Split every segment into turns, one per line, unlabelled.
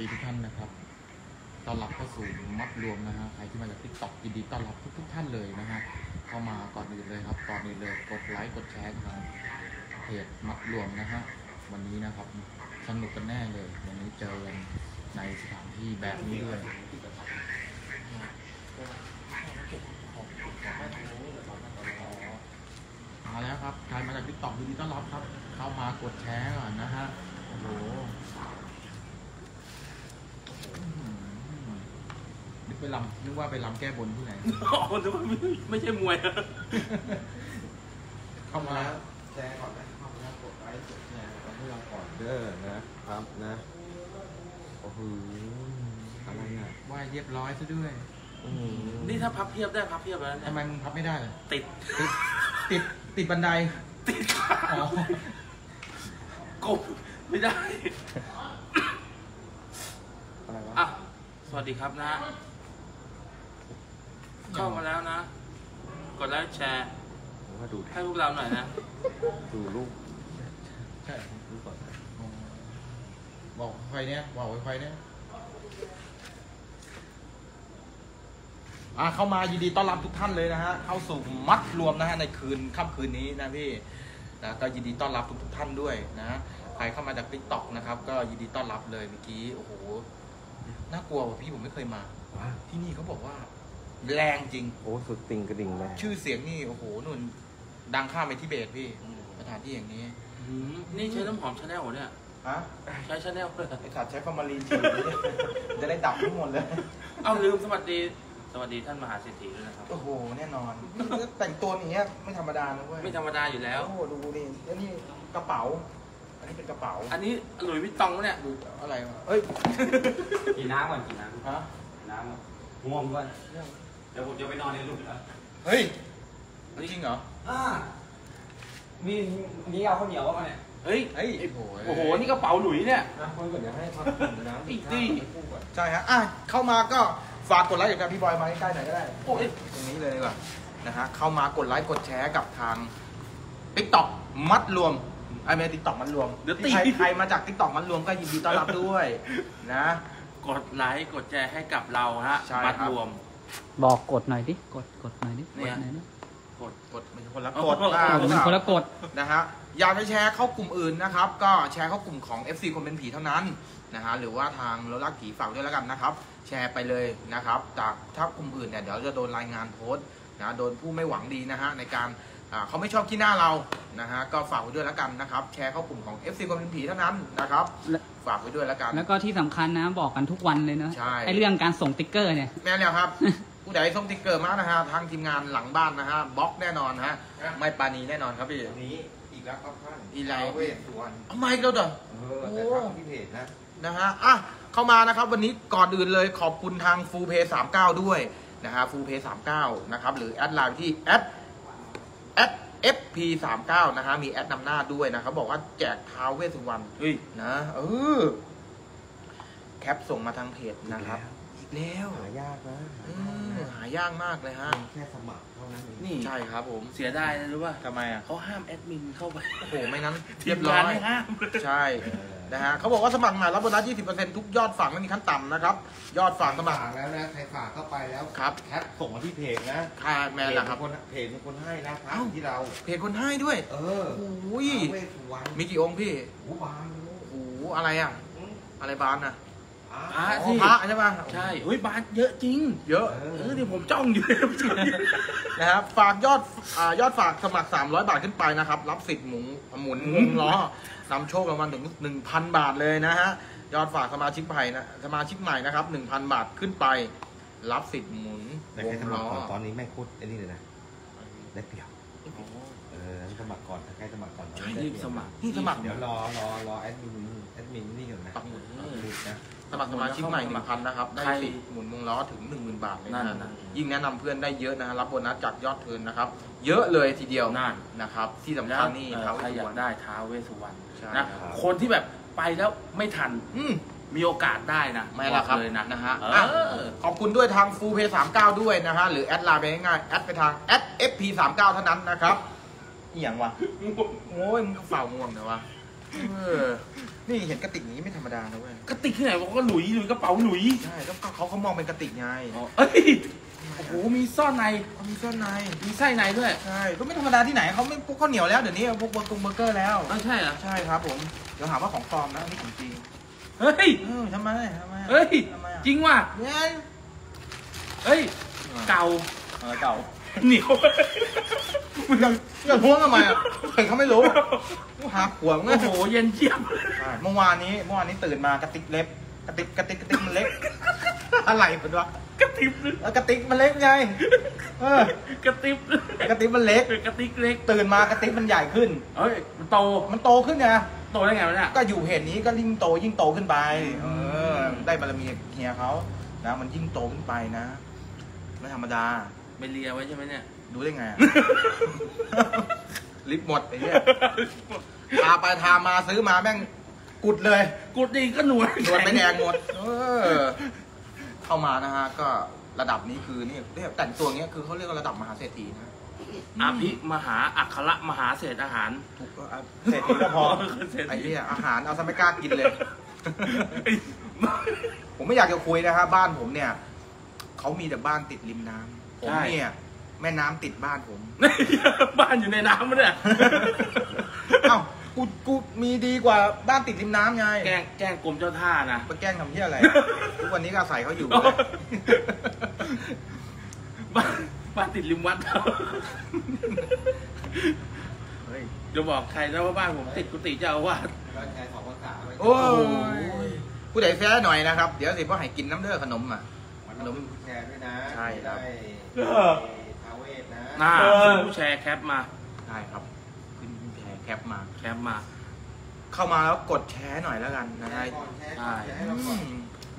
ดีทุกท่านนะครับต้อนรับเข้าสู่มัดรวมนะฮะ ใครที่มาจาก TikTok ยินดีต้อนรับทุกทุกท่านเลยนะฮะ เข้ามาก่อนอื่นเลยครับ ก่อนอื่นเลยกดไลค์กดแชร์ทางเพจมัดรวมนะฮะ วันนี้นะครับสนุกกันแน่เลย วันนี้เจอกันในสถานที่แบบนี้ด้วยมาแล้วครับ ใครมาจาก TikTok ยินดีต้อนรับครับ เข้ามากดแชร์ก่อนนะฮะ โอ้โห นึก ไปลำนึกว่าไปลำแก้บนที่ไหน
อ๋อนึกว่าไม่ไม่ใช่มวยอะ
เข้ามา
แชร์ก่อนนะเข้ามาแล้วกดไลค์กดแชร์กันให้เราก่อนเด้อนะครับนะโอ้โหอะไรอะ
ไหว้เรียบร้อยซะด้วย
อืม
นี่ถ้าพับเพียบได้พับเพียบแล้ว
ทำ
เนี่ย
ไมมึงพับไม่ได้เลย
ติด
ติดติดติดบันได
ติดขา
อ๋อก
บไม่ได้
อะไรวะ
อะสวัสดีครับนะเข้ามาแล้วนะ กดไลค์แชร์
ผมว่าดู
ให้พวกเราหน่อยนะ
ดูรูป
ใช่
รูปก่อนนะ
อ๋อบอกใครเนี่ยบอกใครเนี่ยอะเข้ามายินดีต้อนรับทุกท่านเลยนะฮะเข้าสู่มัดรวมนะฮะในคืนค่ำคืนนี้นะพี่นะก็ยินดีต้อนรับทุกทุกๆท่านด้วยนะใครเข้ามาจาก TikTok นะครับ ก็ยินดีต้อนรับเลยเมื่อกี้โอ้โหน่ากลัวว่ะพี่ผมไม่เคยมา
ว้า
ที่นี่เขาบอกว่า แรงจริง
โอ้สุดติงกระดิ่งเลย
ชื่อเสียงนี่โอ้โหนุ่น ดังข้ามไปทิเบตพี่สถานที่อย่างนี้
อืมนี่ใช้น้ำหอมชาแนลเนี่ย
ฮะ
ใช้ชาแนลเลย
ไอ้ขาดใช้ฟอร์มาลีนฉีดจะได้ดับทั้งหมดเลย
เอาลืมสวัสดี สวัสดีท่านมหาเศรษฐีด้วยนะครับ
โอ้โห แน่นอน แต่งตัวอย่างเงี้ยไม่ธรรมดานะเว้ย
ไม่ธรรมดาอยู่แล้ว
โอ้โห ดูนี่แล้วนี่กระเป๋า อันนี้เป็นกระเป๋า
อันนี้หลุยส์วิตตองเนี่ย
ดูอะไรวะเอ้ย
กินน้ำก่อนกินน้ำ
ฮะ
กินน้ำก่อนง่วงด้วยเดี๋ยวผมจะไปนอนในรูปแล้ว
เฮ้ย จริงเหรอ
อ่ามีนี่เอาข้าวเหนียวมาเนี่ย
เฮ้ย
เฮ้ยไอ้โห
โอ้โห นี่กระเป๋าหลุยส์เนี่ย
นะคนก่อนเดี๋ยวให้พักผ่อนนะ
อีกตี้
ใช่ฮะอะเข้ามาก็ฝากกดไลค์กับพี่บอยมาใกล้ๆหน่อยก็ได้
โอ้ย
ตรงนี้เลยดีกว่านะฮะเข้ามากดไลค์กดแชร์กับทาง t ิ k t o k มัดรวมไอ้ไม่ทิกตอกมัดรวม
เดี๋ยวตี
ใครใครมาจาก t ิ k t o k มัดรวมก็ยินดีต้อนรับด้วยนะ
กดไลค์กดแชร์ให้กับเราฮะ
ใช่
มัด
ครับ
รวม
บอกกดหน่อยดิ กดกดหน่อยดิ
เนี่ย
กดหน่อยดิ
กด
กดเป็น คนละ
เอา
กด
คนละ
อ่า
กดมันคนละกด
นะฮะอยากจะแชร์เข้ากลุ่มอื่นนะครับ ก็แชร์เข้ากลุ่มของ FC คนเป็นผีเท่านั้นนะฮะหรือว่าทางรถลักผีฝากด้วยแล้วกันนะครับ แชร์ไปเลยนะครับจากถ้ากลุ่มอื่นเนี่ยเดี๋ยวจะโดนรายงานโพสต์นะโดนผู้ไม่หวังดีนะฮะในการอ่าเขาไม่ชอบขี้หน้าเรานะฮะก็ฝากไว้ด้วยแล้วกันนะครับ แชร์เข้ากลุ่มของ FC คนเป็นผีเท่านั้นนะครับ
และ
ฝากไว้ด้วยแล้วกัน
แล้วก็ที่สำคัญนะบอกกันทุกวันเลยนะ
ใช่
ไอเรื่องการส่งติ๊กเกอร์เนี่ย
แน่แล้วครับ ผู้ใดส่งติ๊กเกอร์มานะฮะทางทีมงานหลังบ้านนะฮะบล็อกแน่นอนฮะไม่ปานีแน่นอนครับพี่
อันนี้อีกแล้วครับท่าน
อีไร
เวสสุวรรณ
ทำไมเราเด้อ
เออแต่ทางที่เพจนะ
นะฮะ อะ เข้ามานะครับ วันนี้ก่อนอื่นเลยขอบคุณทาง Full Pay 39ด้วยนะฮะ Full Pay 39นะครับ หรือแอดไลน์ที่แอดแอด FP 39 นะฮะ มีแอดนำหน้าด้วยนะครับ บอกว่าแจกท้าวเวสสุวรรณ
เฮ้ย
นะ เออ แคปส่งมาทางเพจนะครับ อีกแล้ว
หายากนะ
อืมหายากมากเลยฮะ
แค่สมัครเท่านั้นเอง
นี่
ใช่ครับผม
เสียดายนะรู้ป่ะ
ทำไมอะ
เขาห้ามแอดมินเข้าไป
โอ้โหไม่งั้น
ที
เรีย
ม
บร้
งา
อนย
ไม่ห้าม
ใช่
เออ
นะฮะเขาบอกว่าสมัครใหม่รับโบนัส 20%ทุกยอดฝากไม่มีขั้นต่ำนะครับ ยอดฝากสมัคร
ฝากแล้วนะใครฝากเข้าไปแล้ว
ครับ
แคปส่งมาที่เพจนะ
ค่าแมนล่ะครับ
เพจเป็นคนเพจเป็นคนให้นะครั
เอ้า
บที่เรา
เพจคนให้ด้วย
เออ
โอ้ย
เวสสุวรรณ
มีกี่องค์พี่
หูบานเลย
โอ้โหอะไรอะ
อืม
อะไรบานอะ
พระ
อ๋อ
สิ
พระใช่ปะ
ใช่เฮ้ยบาทเยอะจริง
เยอะ
เอ
เอ
อ
อเดี๋ยวผมจ้องอยู่
นะครับฝากยอดอ่ายอดฝากสมัคร 300 บาทขึ้นไปนะครับ รับสิทธิ์หมุนหมุนวงล้อนำโชครางวัลถึง 1,000 บาทเลยนะฮะยอดฝากสมาชิกใหม่นะสมาชิกใหม่นะครับ 1,000 บาทขึ้นไป รับสิทธิ์หมุน
แต่
ว
ใครงสมั
ล้
คร
อ
ก่อนตอนนี้ไม่งโคตรไอ้นี่เลยนะได้เปรียบเออให้สมัครก่อนถ้าใครสมัครก่อนตอน
ใช่
นี้ได้
รีบ
เปรียบ
สมัคร
นี่สมัคร
เดี๋ยวรอรอรอแอดมินแอดมินนี่ก่อนนะ
ปักหมุด
ปักหมุดนะ
สมัครสมาชิกใหม่
สมัคร
1,000นะครับ ได้
ใคร
สิทธิ์หมุนวงล้อถึง10,000บาทเลย
นั่น
นะ
น่ะ
ยิ่งแนะนำเพื่อนได้เยอะนะฮะรับโบนัสจากยอดเทิร์นนะครับ เยอะเลยทีเดียว
นั่น
นะครับ ที่สำ
แล้
คั
ว
ญนี่
เอ่อ
ครับ
ใครอยากได้ท้าวเวสสุวรรณ
ใช่
นะครับคนที่แบบไปแล้วไม่ทัน
อืม
มีโอกาสได้นะ
ไม่ละครับ
อกเลยนะ
นะฮะ
เอ
อะ
อ
ขอบคุณด้วยทาง Full Pay 39ด้วยนะฮะหรือแอดไลน์ไปง่ายๆแอดไปทางแอด FP 39เท่านั้นนะครับอหย่างวะโอ้ยมึงก็เฝ้าง่วงแต่ว่าเออ นี่เห็นกระติกอย่างนี้ไม่ธรรมดานะเว้ย
กระติกที่ไหนบอกว่าหลุยหลุยกระเป๋าหลุย
ใช่แล้วก็เขาเขามองเป็นกระติกไง
อ๋อเอ้ยโอ้โหมีซ่อนใน
เขามีเส้นใน
มีไส้ในด้วย
ใช่ก็ไม่ธรรมดาที่ไหนเขาไม่พวกข้าวเหนียวแล้วเดี๋ยวนี้พวกเบอร์กงเบอร์เกอร์แล้ว
เออใช่เหรอ
ใช่ครับผมเดี๋ยวหาว่าของปลอมนะอันนี่ของจริง
เฮ้ย
เออทำไมทำไม
เฮ้ย
ทำไมอะ
จริงว่ะ
เนี่ย
เฮ้ยเก่า
เออเก่า
เหนียว
มึงยังยังท้วงทำไมอะเห็นเขาไม่รู้กูหาขวงไง
โอ้โหเย็นเจี๊ยบ
ใช่เมื่อวานนี้เมื่อวานนี้ตื่นมากระติกเล็บ กระติกกระติกกระติกมันเล็ก อะไรเป็นวะ
กระติบ
เออกระติกมันเล็กไงเออก
ระติบ
กระติกมันเล็ก
กระติกเล็ก
ตื่นมากระติกมันใหญ่ขึ้น
เฮ้ยมันโต
มันโตขึ้นไง
โตได้ไงวะเนี่ย
ก็อยู่เพจนี้ก็ยิ่งโตยิ่งโตขึ้นไป เออ ได้บารมีเฮียเขานะมันยิ่งโตขึ้นไปนะ ไม่ธรรมดา
ไปเลียไว้ใช่ไหมเนี่ย
ดูได้ไงอะ ลิฟต์หมดไอ้เหี้ยทาไปทามาซื้อมาแม่งกุดเลย
กูดีก็หนวด
หนวดไปแดงหมด เออ เข้ามานะฮะ ก็ระดับนี้คือนี่เนี่ยแต่งตัวเงี้ยคือเขาเรียกว่าระดับมหาเศรษฐีนะ
อภิมหาอัคระมหาเศรษฐอาหาร
ถูกก็อะเศรษฐีก็พอ
เศรษฐี
ไอ้เหี้ยอาหารเอาซะไม่กล้ากินเลย ผมไม่อยากจะคุยนะฮะบ้านผมเนี่ยเขามีแต่บ้านติดริมน้ำผมเนี่ย แม่น้ำติดบ้านผม
บ้านอยู่ในน้ำมั้ยเนี่ย
เอ้ากูกูมีดีกว่าบ้านติดริมน้ำไง
แกล้งแกล้งกรมเจ้าท่านะ
ไปแกล้งทำเหี้ยอะไร ทุกวันนี้ก็อาศัยเขาอยู่
บ้านบ้านติดริมวัด
เฮ้ย
จะบอกใครนะว่าบ้านผมติดกุฏิเจ้าอาวาส
เราแชร์ของภาษาไว้
โอ้ยผู้ใดแฟ้หน่อยนะครับ เดี๋ยวสิพ่อให้กินน้ำเด้อขนมอะ
มันต้องมีแชร์ด้วยนะ
ใช่ครับ
ได้ ทาเวทนะ
หน้าผู้แชร์แคปมา
ใช่ครับขึ้นแชร์แคปมา
แคปมา
เข้ามาแล้วกดแชร์หน่อยแล้วกันนะ
แช
ฮะ
ร์ก่อนแชร์ก่อนแชร์ให้เราก่อน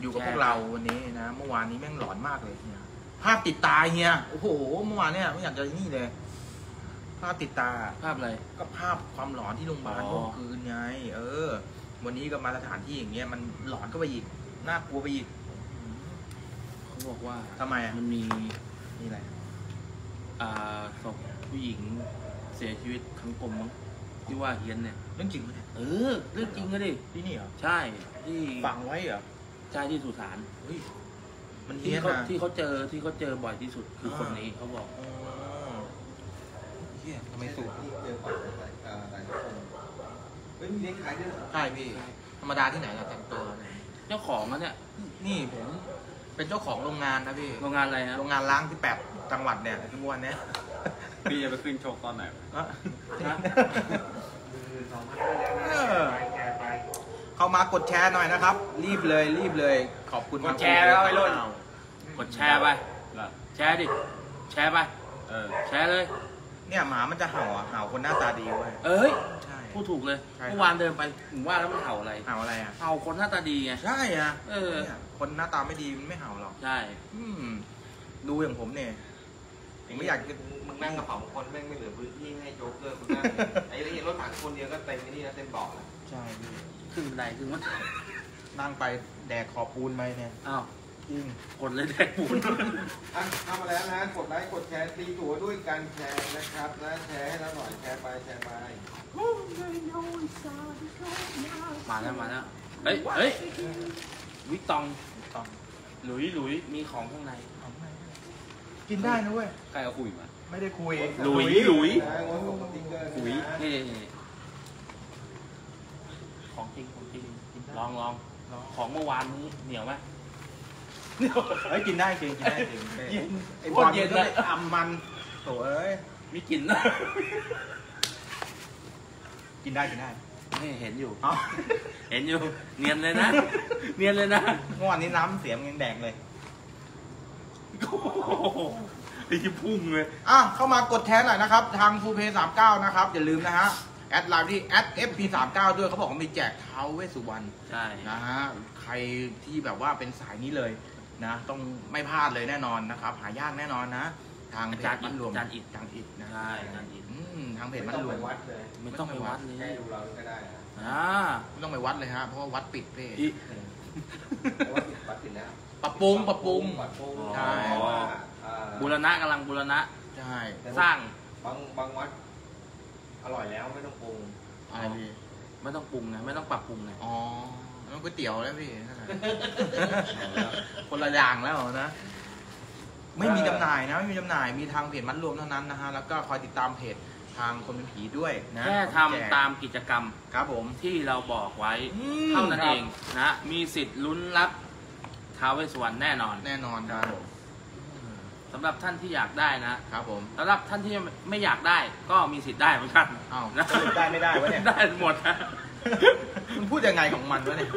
อยู่กับพวกเราวันนี้นะ เมื่อวานนี้แม่งหลอนมากเลยเฮียภาพติดตาเฮียโอ้โหเมื่อวานเนี่ยไม่อยากจะนี่เลย ภาพติดตา
ภาพอะไร
ก็ภาพความหลอนที่โรงพยาบาล
อ๋อ
เมื่อคืนไง เออ วันนี้ก็มาสถานที่อย่างเงี้ยมันหลอนก็ไปอีกน่ากลัวไปอีก
เขาบอกว่า
ทำไมอะ
มันมี
นี่อะไร
อ่า ศพผู้หญิงเสียชีวิตทั้งกลมมั้งที่ว่าเฮียนเนี่ย
เรื่องจริงไหมเนี่ย
เออเรื่องจริงก็ดิ
ที่นี่เหรอ
ใช่ที่
ฝังไว้เหรอ
ใช่ที่สุสาน
เฮ้ยมัน
ที่
เฮี้ยน
เขา
นะ
ที่เขาเจอที่เขาเจอบ่อยที่สุดคือคนนี้เขาบอก
อ๋อเฮียทำไมสูง
ที่เจอฝั่งหลายเอ่อหลายคนเฮ้ยมีเลี้ยงขายด้วยเหรอ
ใช่พี่ ธรรมดาที่ไหนเราแต่งตัวเนี่ย
เจ้าของนะเนี่ย
นี่ผมเป็นเจ้าของโรงงานนะพี่
โรงงานอะไรนะ
โรงงานล้างที่แปด จังหวัดเนี่ยทุกวันเนี้ย
พี่จะไปขึ้นโชคตอนไหน
อะ
นะ
เออเข้ามากดแชร์หน่อยนะครับ รีบเลยรีบเลย ขอบคุณ
กดแชร์แล้วไอ้รุ่น
กดแชร์ไปแชร์ดิ แชร์ไป
เออ
แชร์เลย
เนี่ยหมามันจะเห่าอะเห่าคนหน้าตาดีเว้ย
เอ้ย
ใช่
พูดถูกเลย
ใช่
เมื่อวานเดินไปผมว่าแล้วมันเห่าอะไร
เห่าอะไรอะ
เห่าคนหน้าตาดีไง
ใช่อะ
เออ
นี่ยคนหน้าตาไม่ดีมันไม่เห่าหรอก
ใช่
อืมดูอย่างผมเนี่ยผม ไม่อยากจะ
มึงนั่งกระเป๋าคนแม่งไม่เหลือพื้นที่ให้โจ๊กเกอร์คุณนั่งไอ้เห็นรถถังคนเดียวก็เต็มไอ้นี่นะเต็มเบาะแล้ว
ใช่พี่
ขึ้นบันไดขึ้นมัน
นั่งไปแดกขอบปูนไปเนี่ย
อ้าว
จริง
กดเลยแดกปูน
อะเข้ามาแล้วนะกดไลค์กดแชร์ตีตัวด้วยการแชร์นะครับนะแชร์ให้เราหน่อยแชร์ไปแชร์ไป
มาแล้วมาแล้วเฮ้ยเฮ้ยวิกตอง
ต้อง
หลุยหลุยมีของข้างใน
เอาไม่ กินได้นะเว้ย
ใครเอาคุยมา
ไม่ได้คุย
หลุยหลุย
นะงดส่งสติ๊กเกอร์
อุ๊ย
นะ
นี่ของจริงของจริงลองลองของเมื่อวานนี้เหนียวไหม
เฮ้ยกินได้จริงกินได้จริง
เย็น
ไอ้
โค
บอ
ต
ล
รเย็น
ก็
เล
เลยยทำมันโถ่เอ้ย
มีกลิ่นนะ
กินได้กินได้
นี่เห็นอยู่
เอ้า
เห็นอยู่ เนียนเลยนะ เนียนเลยนะ
เมื่อวานนี้น้ำเสียงยังแดงเลย
โอ้โห ไอ้ที่พุ่งเลย
อะเข้ามากดแชร์หน่อยนะครับ ทางฟูเพย์สามเก้านะครับ อย่าลืมนะฮะ แอดไลน์ที่แอด fp สามเก้าด้วยเขาบอกว่ามีแจกท้าวเวสสุวรรณ
ใช่
นะฮะ ใครที่แบบว่าเป็นสายนี้เลยนะ ต้องไม่พลาดเลยแน่นอนนะครับ หายากแน่นอนนะ ทางเพจมัดรวม
จารย์อิฐ
จารย์อิฐนะ
ใช่จารย์อิฐ
อืมทางเพจ
ไม่
มัน
ต้อง
รว
ไป
ม
วัดเลย
ไม่ต้องไปวัดเลย
แค่ดูเราก็ได้นะ
อ่า
ไม่ต้องไปวัดเลยฮะเพราะว่าวัดปิดเพจ
อี
เพราะว่าติดวัดติดแล้ว
ปรับปรุงปรับปรุง
ปรับปรุง
ใช่
เพราะว่าอ่า
บูรณะกำลังบูรณะ
ใช่
สร้าง
บางบางวัดอร่อยแล้วไม่ต้องปรุง
อะไรพี่
ไม่ต้องปรุงไงไม่ต้องปรับปรุงไง
อ๋อมันก๋วยเตี๋ยวแล้วพี่นั่นน่ะคนละอย่างแล้วนะ ไม่มีจำหน่ายนะไม่มีจำหน่ายมีทางเพจมัดรวมเท่านั้นนะฮะแล้วก็คอยติดตามเพจทางคนเป็นผีด้วยนะ
แค่ทำ
แจก
ตามกิจกรรม
ครับผม
ที่เราบอกไว้
อืม
เท่านั้น
ครับ
เองนะมีสิทธิ์ลุ้นรับ ท้าวเวสสวรรณแน่นอน
แน่นอนครับผม
สำหรับท่านที่อยากได้นะ
ครับผม
สำหรับท่านที่ไม่อยากได้ก็มีสิทธิ์ได้เหมือนกัน
อ้าว
นะ
สรุปได้ไม่ได้วะเนี่ย
ได้หมดนะ
มันพูดยังไงของมันวะเนี่ย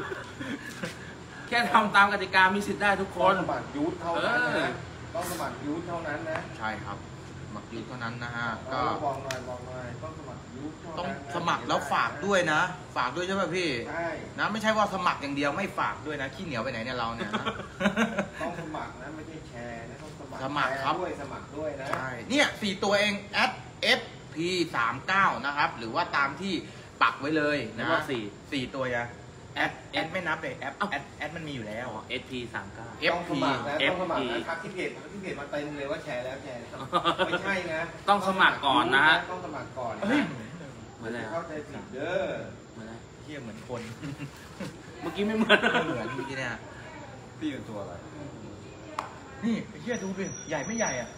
แค่ทำตามกติกามีสิทธิ์ได้ทุกค
ต้อง
น
สมัครยูทเท่านั้น
เออ
นะต้องสมัครยูทเท่านั้นนะ
ใช่ครับหมักยูเท่านั้นนะฮะ
ก็
ก็
บอกหน่อยบอกหน่อยต้องสมัครยูทเท่านั้น
ต้อง
นะ
สมัครแล้วฝากด้วยนะ ฝากด้วยใช่ป่ะพี่
ใช่
นะไม่ใช่ว่าสมัครอย่างเดียวไม่ฝากด้วยนะขี้เหนียวไปไหนเนี่ยเราเนี่ยนะ
ต้องสมัครนะไม่ใช่แชร์นะต้องสมัคร
สมัครครับ
แชด้วยสมัครด้วยนะ
ใช่เนี่ยสี่ตัวเอง at fp 3 9นะครับ หรือว่าตามที่ปักไว้เลย
แล้
นะ
วก็สี่
สี่ตัว ya แอดแอดไม่นับเลยแอด
เอ้า
แอดแอดมันมีอยู่แล้ว
SP สามเก้า
ต้องสมัครนะต้องสมัคร
FP
นะทักที่เพจทักที่เพจมาเต็มเลยว่าแชร์แล้วแชร์แล้วไม่ใช่นะ
ต้องสมัครก่อนนะฮะ
ต้องสมัครก่อน
เฮ้ย
เห มือนอะไร
เข้าใจผิดเด้อ
เหมือนอะไร
เที่ยเหมือนคน
เมื่อกี้ไม่เหมือน
เหมือนเมื่อกี้เนี่ย
พี่เป็นตัวอะไร
นี่ไอ้เที่ยดูดิใหญ่ไม่ใหญ่อะ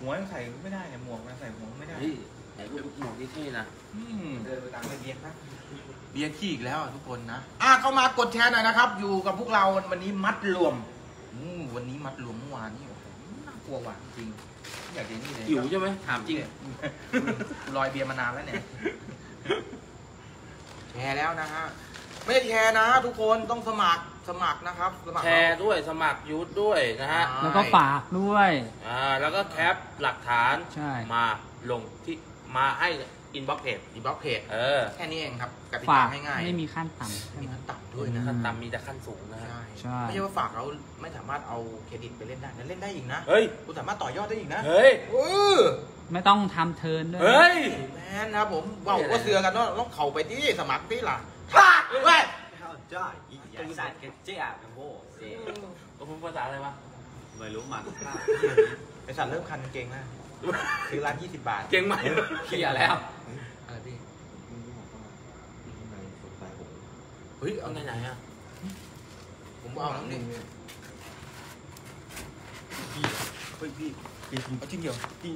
หัวยังใส่ไม่ได้เนี่ยหมวกยังใส่หัวไม่ได้
เฮ้ยไหนดูหมวกที่เท่นะ
อืม
เดินไปตามระเบียงนะ
เบียร์ขี้อีกแล้วอะทุกคนนะอะเข้ามากดแชร์หน่อยนะครับ อยู่กับพวกเราวันนี้มัดรวมอืมวันนี้มัดรวมเมื่อวานนี่โอ้โหน่ากลัวว่ะจริง อยากจะนี่เลย
หิวใช่ไหมถามจริง
กูลอยเบียร์มานานแล้วเนี่ย แชร์แล้วนะฮะ ไม่ได้แชร์นะ ทุกคนต้องสมัครสมัครนะครับ สมัคร
แชร์ด้วยสมัครยูทด้วยนะฮะ
อ่า
แล้วก็ฝากด้วย
อ่า แล้วก็แคปหลักฐาน
ใช่
มาลงที่มาให้อินบ็อกเพจ
ดีบล็อกเพจ
เออ
แค่นี้เองครับกติ
ฝากา
กง่ายๆ
ไม่มีขั้นต่ำใช่
มี
ไหม
ขั้นต่ำด้วยนะ
ขั้นต่ำมีแต่ขั้นสูงนะฮะ
ใช่
ใช่
ไม่ใช่ว่าฝากเราไม่สามารถเอาเครดิตไปเล่นได้นะเล่นได้อีกนะ
เฮ้ย
คุณสามารถต่อยอดได้อีกนะ
เฮ้ย
เออ
ไม่ต้องทำเทิร์นด้วย
เฮ้ย
แมนนะครับผมว่าผมก็เสือกันว่าต้องเข้าไปที่สมัครที่ล่ะพลาดเว้ย
เข้าใจอีกอย่างสัตว์กันเจ๊อะกันโว้เซ่
ก็พูดภาษาอะไรวะ
ไม่รู้มัน
ไอสัตว์เริ่มคันกางเกงแล้วซื้อร้าน20 บาท
เก่งไหม
เขียแล้ว
อะไรพี่
มึงบอกว่าข้างในสนใจผม
เฮ้ย
เอา
เอา
ไหนไหนๆอะ
ผมเอาแล้วนี่
เนี่ย
เฮ้ยพี่เอาจริงเดียว
จริง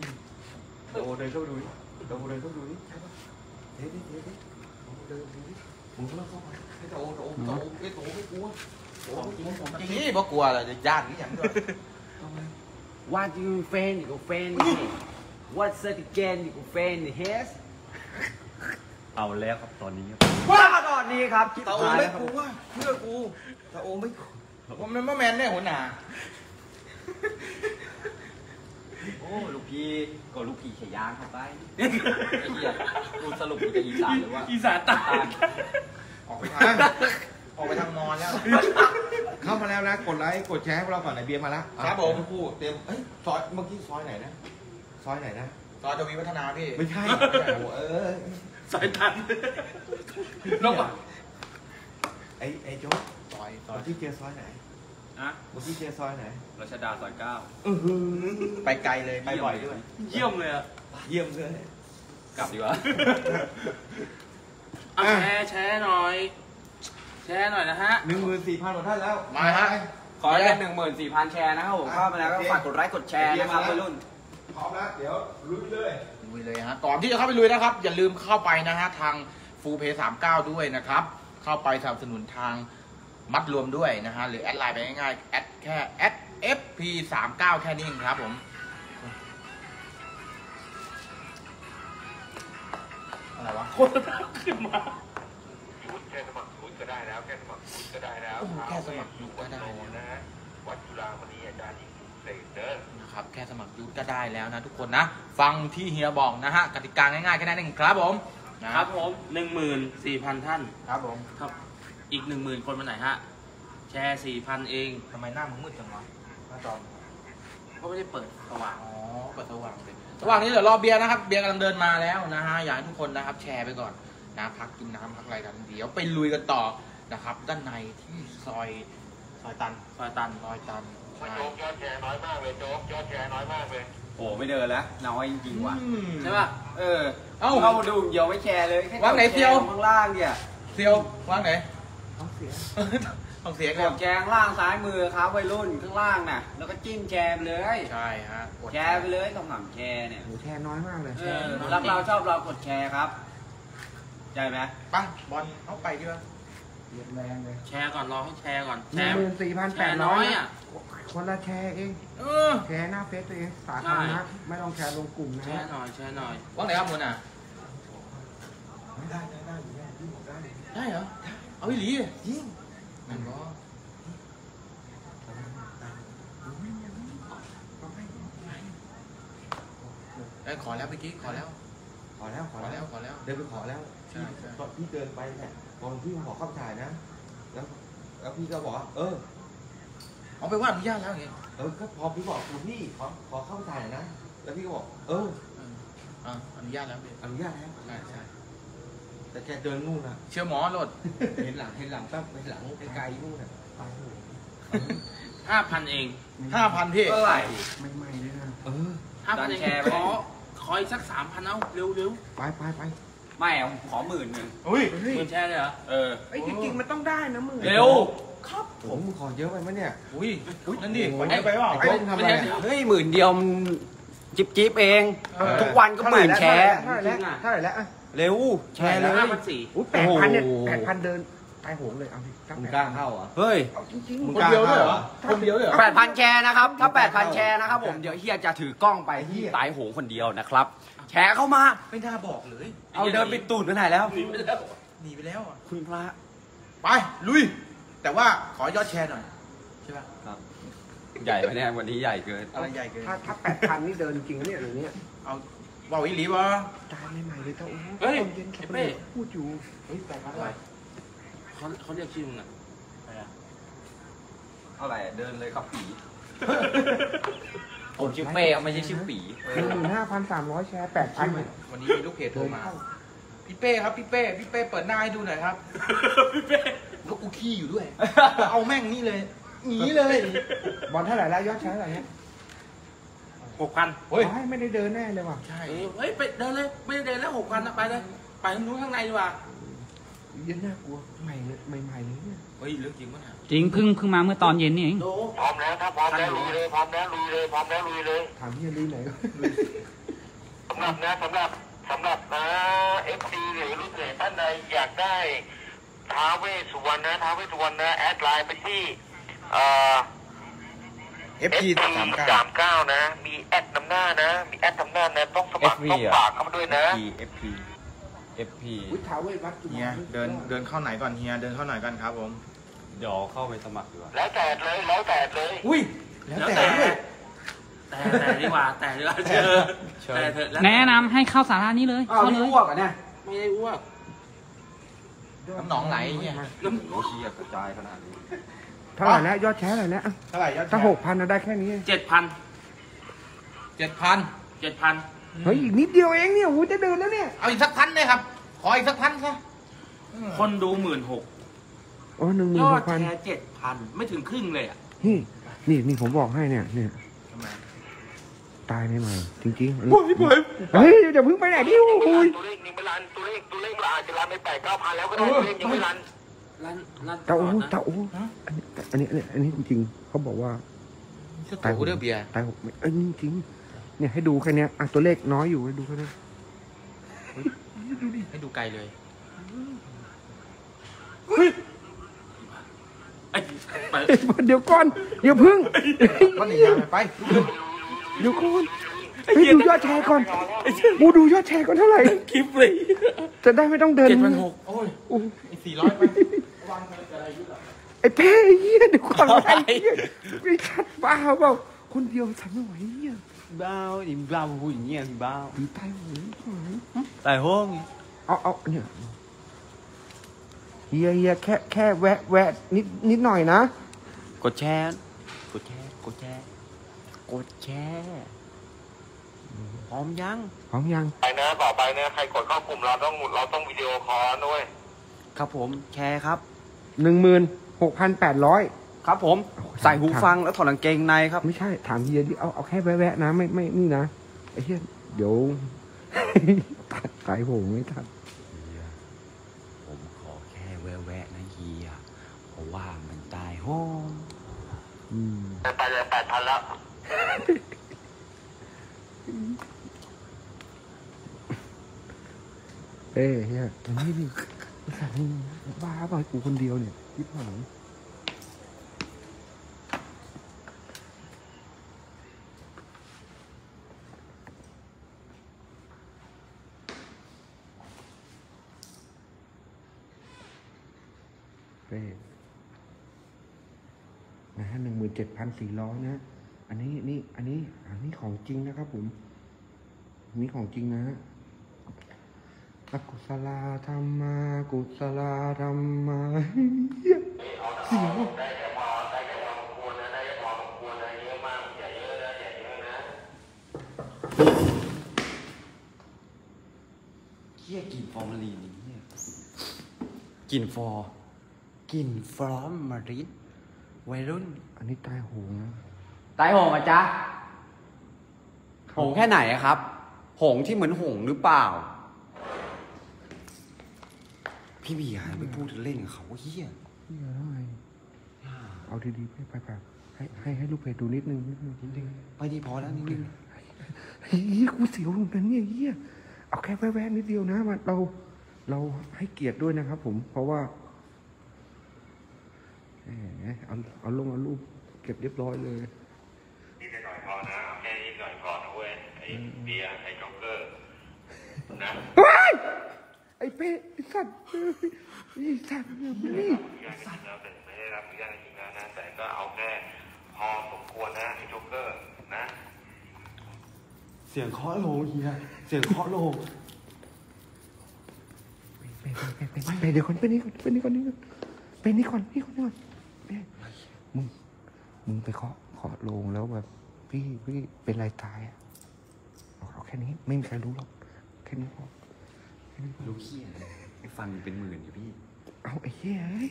โดเดินเข้าไปดูดิโดเดินเข้าไปดูดิใช่ปะเฮ้ยดิเฮ้ยดิโดเดินดูดิมึงเลิกเข้าไปให้โดโดโดไอ้โดไม่กลัวโดไม่กลัวผม
จริงนี่บ่กลัวอะไรญาตินี่อย่างด้วย
ว่าจะเป็นแฟนอยู่กับแฟนนี่ว่าเซอร์ติเกนอยู่กับแฟนนี่เฮส
เอาแล้วครับตอนนี้
ว่าตอนนี้ครับคิด
ตาโอ
หาย
ไม่
แล้วค
กลัวเชื่อกูตาโอไม่กลัวผมเป็นพ่อแมนแน่หัวหน้า
อ้ลูกพี่ก็ลูกพี่ขยางเข้าไปไอ้เหี้ยกูสรุปกูจะอีสานหรือว่า
อีสานใตาย
ออกไปทางออกไปทางมอนแล้ว
เข้ามาแล้วนะกดไลค์กดแชร์ให้พวกเราก่อนไหนเบียร์มาแล้ว
ครับผม
ทั้งคู่เตรียมเอ้ยซอยเมื่อกี้ซอยไหนนะซอยไหนนะ
ตอนจะวีวัฒนาพี่
ไม่ใช่โอ้เออ
สายตันนกอะ
ไอ้ไอ้โจ๊ก
ซอยซอ
เมื่
ย
อกี้เจอซอยไหน
อะ
เมื่อกี้เจอซอยไหน
รัชดาซอยเก้า
ไปไกลเลย ไปบ่อยด้วย
เยี่ยมเลยอะ
เยี่ยมเลย
กลับดีกว่า
เอาแชร์แชร์หน่อย แชร์หน่อยนะฮะ
หนึ่งหมื่นสี่พันกว่าท่านแล้ว
มาฮะ
ขอให้หนึ่งหมื่นสี่พันแชร์นะครับผมเข้ามาแล้วก็ฝากกดไลค์กดแชร์นะครับวัยรุ่น
พร้อมแล้วเดี๋ยวลุยเลย
ลุยเลยฮะก่อนที่จะเข้าไปลุยนะครับ อย่าลืมเข้าไปนะฮะทางฟูเพย์สามเก้าด้วยนะครับ เข้าไปสนับสนุนทาง มัดรวมด้วยนะฮะหรือแอดไลน์ไปง่ายๆแอดแค่แอด fp สามเก้าแค่นี้เองครับผมอะไรวะ
คนขึ้นมา
แค่สมัครศูนย์ก็ได้แล้ว แค่สมัครศูนย์ก็ได้แล้ว
โอ้โหแค่สมัครศูนย์ก็ได้แล้ว
นะฮะวัดจุฬามณีอาจารย์ยิ่งเสกเด้อ
นะครับแค่สมัครยูทก็ได้แล้วนะทุกคนนะ ฟังที่เฮียบอกนะฮะกติกาง่ายๆแค่นั้นเองครับผมนะครับ
ผมหนึ่งหมื่นสี่พันท่าน
ครับผม
ครับ อีกหนึ่งหมื่นคนวันไหนฮะ แชร์สี่พันเอง
ทำไมหน้ามึงมืดจังวะหน้าจอมึง
ก็ไม่ได้เปิดสว่าง
อ๋อเปิดสว่างเลยระหว่างนี้เดี๋ยวรอเบียร์นะครับ เบียร์กำลังเดินมาแล้วนะฮะ อยากให้ทุกคนนะครับ แชร์ไปก่อนนะพักกินน้ำพักอะไรกันเดี๋ยวไปลุยกันต่อนะครับ ด้านในที่ซอยซอยตัน
ซอยตัน
ซอยตันใช่
โจ๊กยอดแชร์น้อยมากเลยโจ๊กยอดแชร์น้อยมากเลย
โอ้ไม่เดินแล้วน้อยจริงๆว่ะ
อืม
ใช่ป่ะ
เออ
เอ้า
เข้ามาดูเดียวไม่แชร์เลยแค่
วางไหนเดียว
ข้างล่างเนี่ย
เซียวว่างไหน
ท้องเสีย
ต้องเสีย
ก
กัน
ดแชร์ข้างล่างซ้ายมือครับวัยรุ่นข้างล่างน่ะ แล้วก็จิ้มแชร์ไปเลย
ใช่ฮะกด
แชร์ไปเลยต้องหม่ำแชร์เนี่ย
หนูแชร์น้อยมากเลย
เออรักเราชอบเรากดแชร์ครับใจไหม
ไปบอลเอาไปดีกว่า
เหยียดแรงเลย
แชร์ก่อนรอให้แชร์ก่อน
ห
แช
นึ่ง
ร์
หมื่นสี่พัน
แช
แปด
ร์
ร้
น้
อ
อย
ย
อะ
คนละแชร์เอง
เออ
แชร์หน้าเฟซตัวเองสาธารณะไม่ต้องแชร์ลงกลุ่มนะ
แชร์หน่อยแชร์หน่อย
ว่างไหนครับมุนอะ
ไม่ได้ได้ได้ได้พี่บอกได้
ได้เหรอ เอาอีหลี
ยิ่ง
นั่นก็ได้ขอแล้วเมื่อกี้ขอแล้ว
ขอแล้วข
ข
อ
อ
แล้
แล้ววขอแล้ว
เดินไปขอแล้ว
ใช่ใช่
ตอนพี่เดินไปเนี่ยตอนพี่มาขอเข้าถ่ายนะ แล้ว แล้วพี่ก็บอกว่าเออ
เอาไปว่าอนุญาตแล้วอย่างเงี้ย
เออก็พอพี่บอกคุณพี่ขอขอเข้าถ่ายนะ แล้วพี่ก็บอกเออ
อ่าอนุญาตแล้วพี่
อนุญาตแล้ว
ใช่ใช่
แต่แกเดินนู่นน่ะ
เชื่อหมอโหลด
เห็นหลังเห็นหลังแป๊บเห็นหลังไกลๆนู่นน่ะไปโอ้โห
ห้าพันเอง
ห้าพันพี่
เท่าไหร่
ไม่ไหม้เลยนะเออ
ห้าพันเอง
ดันแชร์ไป
ขอขออีกสักสามพันเอาเร็วเร็ว
ไปไปไป
ไม่เอาขอหมื่นหนึ่ง
อุ้ย
หมื่นแชร์เลยเหรอ
เออ
ไอ้ยจริงๆมันต้องได้นะมึง
เร็ว
ครับผมมึงขอเยอะไปไหมเนี่ย
อุ้ยนั่นดิ
โอ้
ข
โห
อเยอะไปเปล่า
ไอ้โจ๊กทำอะไรอะ
เฮ้ยหมื่นเดียวมันจิบจิบเอง
เออ
ทุกวันก็หมื่นแชร์
เท่าไหร่แล้วเท่าไหร่แล้วอะ
เร็วแชร์เลย
ห้าพันสี่
อุ้ยแปดพันเนี่ย
โอ้โห
แปดพันเดินตายโหงเลยเอาดิตั้ง
มึง
แปด
กล้า
พัน
เข้าเหรอะ
เฮ้ย
เอาจริงๆ
มึง
คน
กล้า
เดียวด้วย
เข้า
เหร
เหร
อ
อ
คนเดียวเลยเหรอ
แปดพันแชร์นะครับ ถ้าแปดพันแชร์นะครับผม เดี๋ยวเฮียจะถือกล้องไปที่ตายโหงคนเดียวนะครับ แชร์เข้ามา
ไม่น่าบอกเลย
เอาเดินไปตูดไปไหนแล้ว
หนีไปแล้วอะ
คุณพระ
ไป ลุย แต่ว่าขอยอดแชร์หน่อย ใช่ป่ะ
ใหญ่ไปเนี่ยวันนี้ใหญ่เกิน
อะไรใหญ่เกิน
ถ้าถ้าแปดพันนี่เดินจริงนะเนี่ยเดี๋ยวนี้
เอา ว่าอีหลีวะ
ตายใหม่ๆเลยเต้าโอ้โห
เฮ้ย
ตอนเย็นขับ
ไอ้เป้
รถพูดอยู่เฮ้ยแปดพันอะไร
เขาเขาเรียกชื่อมึงอะ
เท่าไหร่เดินเลยครับผีผมชื่อเป้ครับไม่ใช่ชื่อปี
หนึ่งหมื่นห้าพันสามร้อยแชร์แปดพัน
วันนี้มีลูกเพจโทรมาพี่เป้ครับพี่เป้พี่เป้เปิดหน้าให้ดูหน่อยครับ
พี่เป้
แล้วกูขี้อยู่ด้วย เอาแม่งนี่เลยหนีเลย
บอลเท่าไหร่แล้วยอดแชร์เท่าไหร่เนี่ย
หกพัน
เฮ้ย
โอ้ยไม่ได้เดินแน่เลยว่ะ
ใช่
เฮ้ยไปเดินเลยไม่ได้เดินแล้วหกพันไปเลยไปทางนู้นข้างในดีกว่า
เย็นน่ากลัวใหม่เลยใหม่ๆเลยเนี่ย
เฮ้ยเรื่องจริงมั้ยเนี่ย
จริงเพิ่งเพิ่งมาเมื่อตอนเย็นนี่เอง
โด
พร้อมแล้วถ้าพร้อมแล้วลุยเลยพร้อมแล้วลุยเลยพร้อมแล้วลุยเลย
ถามพี่ลีไหนอยก็
สำหรับนะสำหรับสำหรับนะ FC หรือลูกเพจท่านใดอยากได้ท้าวเวสสุวรรณนะท้าวเวสสุวรรณนะแอดไลน์ไปที่เอ่อ
FT สามเก้า
สามเก้านะ มีแอดนำหน้านะ มีแอดนำหน้านะ ต้องสมัคร
FP
ต้องฝากเข้ามาด้วยนะ
FP FP FP
อุ้ยท้าวเวสวัดจุฬา
เฮียเดินเดินเข้าไหนก่อนเฮียเดินเข้าไหนก่อนครับผม
เดี๋ยวเข้าไปสมัครดีกว่า
แล้วแต่เลยแล้วแต่เลย
อุ้ยแล้ว
แล้ว
แต่
แต่
ด้วย
แต่แต่ดีกว่าแต่ดีกว่าเจอแต่เถอะล้ว
แนะนำให้เข้าสารานี้เลย
อ้าว
เข้า
นี่
เลย
อ้วกเหรอะเนี่ย
ไม่ได้อ้วก
น้ำหนองไหลเนี่ย
น้ำ
โอ้เชียกระจายขนาดนี้
เท่าไหร่แล้วยอดแชร์เท่าไหร่แล้วอะ
เท่าไหร่ยอดแชร์
ถ้าหกพันนะได้แค่นี้
เจ็ดพัน
เจ็ดพัน
เจ็ดพัน
เฮ้ยอีกนิดเดียวเองเนี่ยโอ้โหจะเดินแล้วเนี่ย
เอาอีกสักพันเลยครับ ขออีกสักพันซะ
คนดูหมื่นหก
โอ้หนึ่งหมื่
ย
น
อ
ห
ด
กพัน
แชร์เจ็ดพันไม่ถึงครึ่งเลยอะ
นี่นี่นี่ผมบอกให้เนี่ยเนี่ย
ทำไม
ตายใหม่ๆจริงๆอันนี้เฮ้ยเดี๋ยวเพิ่งไปไหนดิโอ้โหย
ตัวเลขนี่ไม่รันตัวเลขตัวเลขมันอาจจะรันไปแปดเก้าพันแล้วก็ได้ตัวเลขยังไม่รัน
ร้านร้าน
เต้าโอ้
นะ
เต้าโอ้อันนี้อันนี้อันนี้จริงๆเขาบอกว่า
ชื่อตัวกูเดือเบียร์
ตายหกเม็ดเอ้ยจริงๆเนี่ยให้ดูแค่เนี้ยอะตัวเลขน้อยอยู่ให้ดูแค่นี้
ให้ดูไกลเลย
ไอ้เปิด
เอ้ยเดี๋ยวก่อนเดี๋ยวพึ่ง
ก็หนียางไป
เดี๋ยวก่อนเฮ้ยดูยอดแชร์ก่อนกูดูยอดแชร์ก่อนเท่าไหร่
คลิปเลย
จะได้ไม่ต้องเดิน
เจ็ดพันหก
โอ้ย
โอ้
อีกสี่ร้อยไปวางอะ ไรอะไรยุ่ง
ไอ้เป้ไอ้เหี้ยเดี๋ยวก่อนไอ้เหี้ยไม่ชัดบ้าเปล่าคนเดียวฉันไม่ไหวเหี้ย
บ้าอีบ้าผู้หญิงเนี่ยบ้า
ผีตายโหง
แต่ห้อง
เอาเอาเนี่ยเฮียเฮียแค่แค่แวะแวะนิดนิดหน่อยนะ
กดแชร์กดแชร์กดแชร์กดแชร์พร้อมยัง
พร้อมยัง
ไปนะต่อไปนะใครกดเข้ากลุ่มเราต้องเราต้องวิดีโอคอลด้วย
ครับผมแชร์ครับ
หนึ่งหมื่นหกพันแปดร้อย
ครับผม ใส่หูฟังแล้วถอดกางเกงในครับ
ไม่ใช่ ถามเฮียดิเอาเอาแค่แวะแวะนะไม่ไม่นี่นะไอ้เฮียเดี๋ยวตัดสายผมไม่ทัน
ผมขอแค่
ฮียเพราะว่ามันตายโหง
อืม
ไปเลยแปดพันแล้ว
เอ้ยเฮียตอนนี้ดิไอ้ สัตว์บ้าปล่ากูคนเดียวเนี่ยคิดหวังเป้นะฮะหนึ่งหมื่นเจ็ดพันสี่ร้อยนะ อันนี้นี่ อันนี้ อันนี้ของจริงนะครับผมนนี้ของจริงนะฮะ อกุศลาธรรมากุศลาธรรมาเหี้ยเสียว
เฮียกลินฟอร์มาลีนนี่เนี่ยกลินฟอร์กลินฟอร์มารินวัยรุ่น
อันนี้ตายโหงนะ
ตายโหงอะจ๊ะโหงแค่ไหนอะครับ โหงที่เหมือนโหงหรือเปล่า พี่เบียร์ไปพูดเล่นกับเขาเฮีย
เฮียแล้วไงเอาดีๆไปไปไปให้ให้ให้ลูกเพจดูนิดนึงนิดนึงนิดนึง
ไปดีพอแล้วนิดนึง
เฮียกูเสียวตรงนั้นเนี่ยเฮียเอาแค่แวะๆนิดเดียวนะมันเรา เราให้เกียรติด้วยนะครับ ผมเพราะว่าแหมเอาเอาลงเอารูปเก็บเรียบร้อยเลย
นิดหน่อยพอนะเอาแค่นิดหน่อยพอนะเว้ยไอ้เบียร์ไอ้จ็อกเกอร์นะ
ว้าย ไอ้เป้ไอ้สัตว์เอ้ยไอ้สัตว์เนี่ยนี่
อนุญาตจริงแล้วแต่ไม่ได้รับอนุญาตจริงนะแต่ก็เอาแค่พอสมควรนะไอ้จ็อกเกอร์นะ
เสียงเคาะโลงเฮียเสียงเคาะโลง
ไปไปไปไปเดี๋ยวก่อนไปนี่ก่อนไปนี่ก่อนนี่ก่อนไปนี่ก่อนนี่ก่อนนี่ก่อนเป้มึงมึงไปเคาะเคาะโลงแล้วแบบพี่พี่เป็นไรตายอะเอาเอาแค่นี้ไม่มีใครรู้หรอกแค่นี้พอ แค่นี้พอ
รู้เฮียเลยไอ้ฟันเป็นหมื่นอยู่พี่
เอาไอ้เหี้ยเอ้ย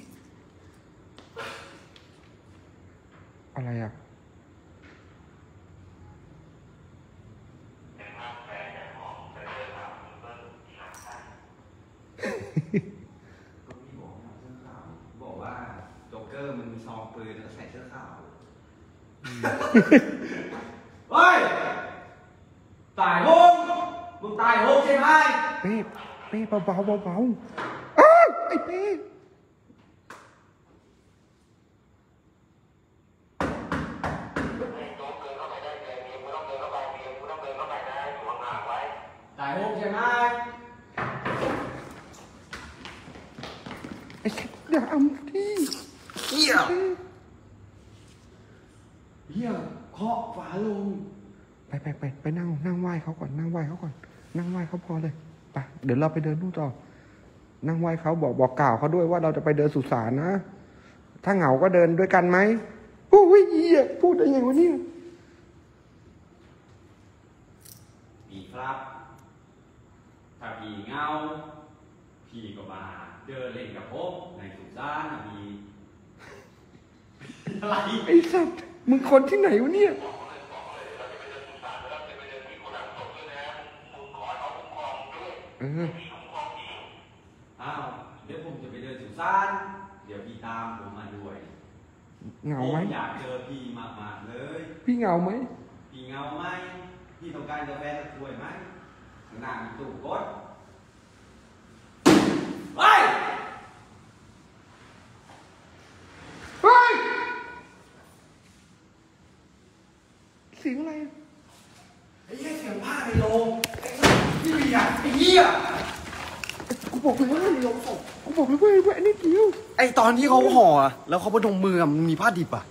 อะไรอะ
ก็พี่บอกให้เอาเสื้อขาวบอกว่าโจ๊กเกอร์มันมีซองปืนแล้วใส่เสื้อขาวเฮ้ยตายโหงมึงตายโหงใช่ไหม
เป้ เป้เบาเบาเบาเบาๆอ้าวไอ้เป้
ตายโหงใช่ไหม
ไอ้สัตว์อย่าเอาที่
เฮียเฮียเคาะฝาลง
ไปไปไปไปนั่งนั่งไหว้เขาก่อนนั่งไหว้เขาก่อน นั่งไหว้เขาพอเลย ไปเดี๋ยวเราไปเดินนู่นต่อนั่งไหว้เขาบอกบอกกล่าวเขาด้วยว่าเราจะไปเดินสุสานนะ ถ้าเหงาก็เดินด้วยกันไหมโอ้ยเหี้ยพูดได้ไงวะเนี่ย
ผีครับ ถ้าผีเงาผีก็มาเดินเล่นกับผมในสุสานนะผีอะไร
ไอ้สัตว์มึงคนที่ไหนวะเนี่ย เออ
อ้าวเดี๋ยวผมจะไปเดินสุสานเดี๋ยวพี่ตามผมมาด้วย
เหงา
ผม
ไหม
อยากเจอพี่มากๆเลย
พี่เหงาไหม
พี่เงาไหมพี่ต้องการกาแฟสักถ้วยไหมข้างหน้ามีตู้กดเฮ้ย
เฮ้ยเสียงอะไร
ไอ้เหี้ยเสียงผ้าในโรง ไอ้พี่เบียร์ไอ้เหี้ย
กูบอกเลยว่าลงศพกูบอกเลยว่าว่าอันนี้เดียว
ไอตอนที่เขาห่ออะแล้วเขาพนมมืออะมันมีผ้าดิบอะ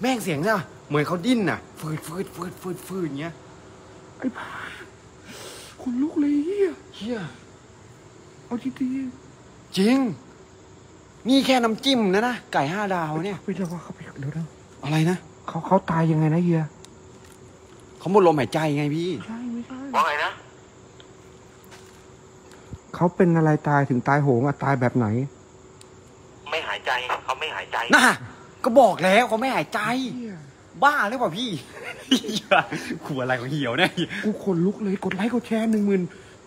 แม่งเสียงเนี่ยเหมือนเขาดิ้นอะ ฟืดฟืดฟืดฟืดฟืดอย่างเงี้ย
ไอ้พาคนลุกเลยเฮีย
เฮีย
เอาดี
จริง นี่แค่น้ำจิ้มนะนะไก่ห้าดาวเนี่ย
ๆไปเดี๋ยวว่าเขาไปเดี๋ยวนะ
อะไรนะ
เขาเขาตายยังไงนะเฮีย
เขาหมดลมหายใจไงพี่
ใช่ไม่ใช่
ว่าไงนะ
เขาเป็นอะไรตายถึงตายโหงอะตายแบบไหน
ไม่หายใจเขาไม่หายใจ
น่ะก็บอกแล้วเขาไม่หายใจ
เฮีย
บ้าหรือเปล่าพี่เหี้ยขู่อะไรของเหี่ยวเนี่ย
กูขนลุกเลยกดไลค์กดแชร์หนึ่งหมื่น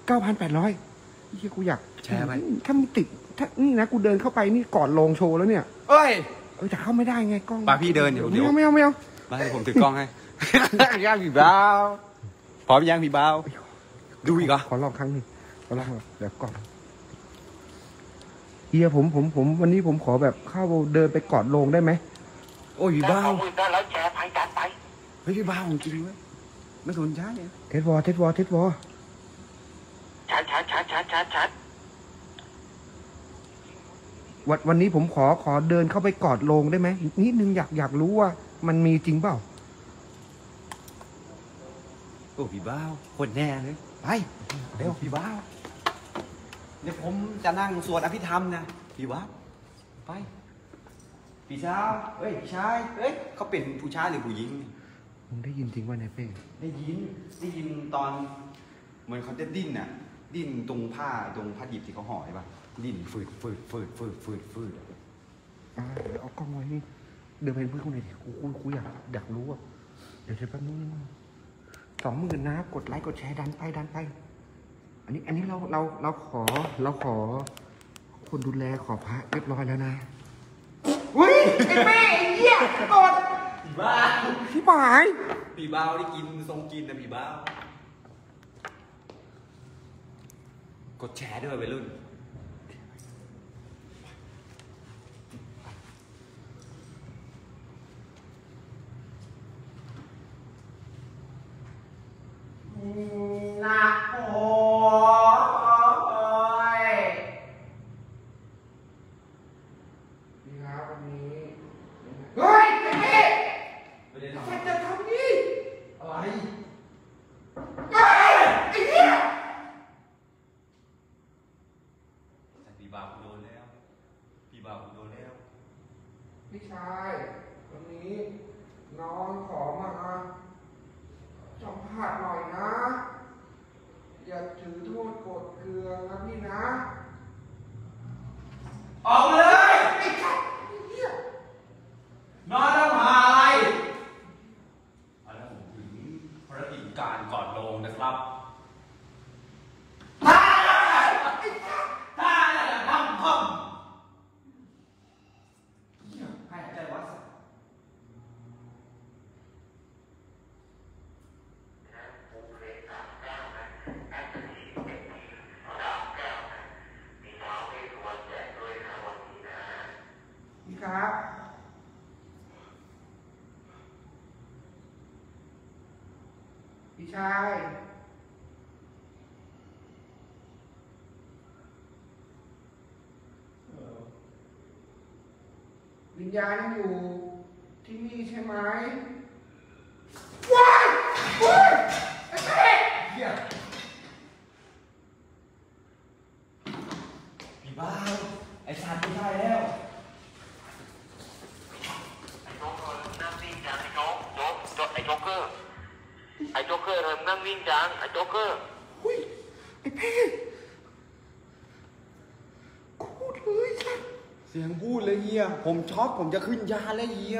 เก้าพันแปดร้อยเฮียกูอยาก
แชร์ไป
ถ้ามันติดถ้านี่นะกูเดินเข้าไปนี่ก่อนลงโชว์แล้วเนี่ย
เอ้ย
เออแต่เข้าไม่ได้ไงกล้อง
ปาพี่เดินเดี๋ยวเดี๋ยว
ไม่เอาไม่เอา
มาให้ผมถือกล้องให้ย่างพี่บ้าวพร้อมย่างพี่บ้าวดูอีกเหรอ
ขอลองครั้งหนึ่ง ขอลองแบบเดี๋ยวก่อนเฮียผมผมผมวันนี้ผมขอแบบเข้าเดินไปกอดโลงได้ไหม
โอ้ยพี่
แล้ว
บ้าว
เอามือได้แล้วแชร์ไปจัดไป
เฮ้ยพี่บ้าวของจริงเว้ยไม่สนใจอะ
test วอ test วอ test วอ
ชัดชัดชัดชัดชัดชัด
วันวันนี้ผมขอขอเดินเข้าไปกอดโลงได้ไหมนิดนึงอยากอยากรู้ว่า มันมีจริงเปล่า
โอ้พี่บ้าวคนแน่เลยไปเร็วพี่บ้าว เดี๋ยวผมจะนั่งสวดอภิธรรมนะพี่บ้าวไป พี่ชายเฮ้ยพี่ชายเฮ้ยเขาเป็นผู้ชายหรือผู้หญิงเนี่ย
มึงได้ยินจริงว่าในยเป้
ได้ยินได้ยินตอนเหมือนเขาจะดิ้นน่ะ ดิ้นตรงผ้าตรงผ้าดิบที่เขาห่อใช่ปะดิ้นฟืดฟืดฟืดฟืดฟืดฟืด
อ่าเดี๋ยวเอากล้องไว้นี่เดินไปเพื่อนคนไหนดิกูกูกูอยากอยากรู้อะเดี๋ยวเดี๋ยวแป๊บนึงสองหมื่นนะ กดไลค์กดแชร์ดันไปดันไป อันนี้อันนี้เราเราเราขอเราขอคนดูแลขอพระเรียบร้อยแล้วนะอุ้ยไอ้เป้ไอ้เหี้ยกด
พี่บ้าว
พี่หมาย
พี่บ้าวได้กินทรงกินนะพี่บ้าวกดแชร์ด้วยวัยรุ่น
นะโอ้ยนี่ครับวันนี้เฮ้ยไอ้เป้
ไม่ได้ท
แกจะทำนี่อะไรเฮ้ยไอ้เหี้ยำ
แต่พี่บ้าวกูโดนแล้วพี่บ้าวกูโดนแล้ว
พี่ชายวันนี้น้องขอมาสัม ผัสหน่อยนะ อย่าถือโทษโกรธเคืองนะพี่นะ
ออกมาเลย
ไอ้สัตว์ไอ้เหี้ย
นอนแล้วหาอะไรเอาแล้วผมถึงภารกิจการก่อนลงนะครับถ้าถ้าทำทำให้หายใจวัด
พี่ครับ พี่ ชาย วิญญาณยังอยู่ที่นี่ใช่ไหมว้ายว้ายไอ้เต้เหี้ย
พี่บ้าวไอ้สัตว์ไม่ใช่แล้ว
ไอ้โจ๊กเกอร์นั่งนิ่งจังไอ้โจ๊กโจ๊กโจ๊กไอ้โจ๊กเกอร์ไอ้โจ๊กเกอร์เริ่มนั่งนิ่งจังไอ้โจ๊กเกอร์
อุ้ยไอ้เต้พูดเลยสัตว์
เสียงพูดเลยเฮีย ผมช็อกผมจะขึ้นยาแล้วเฮีย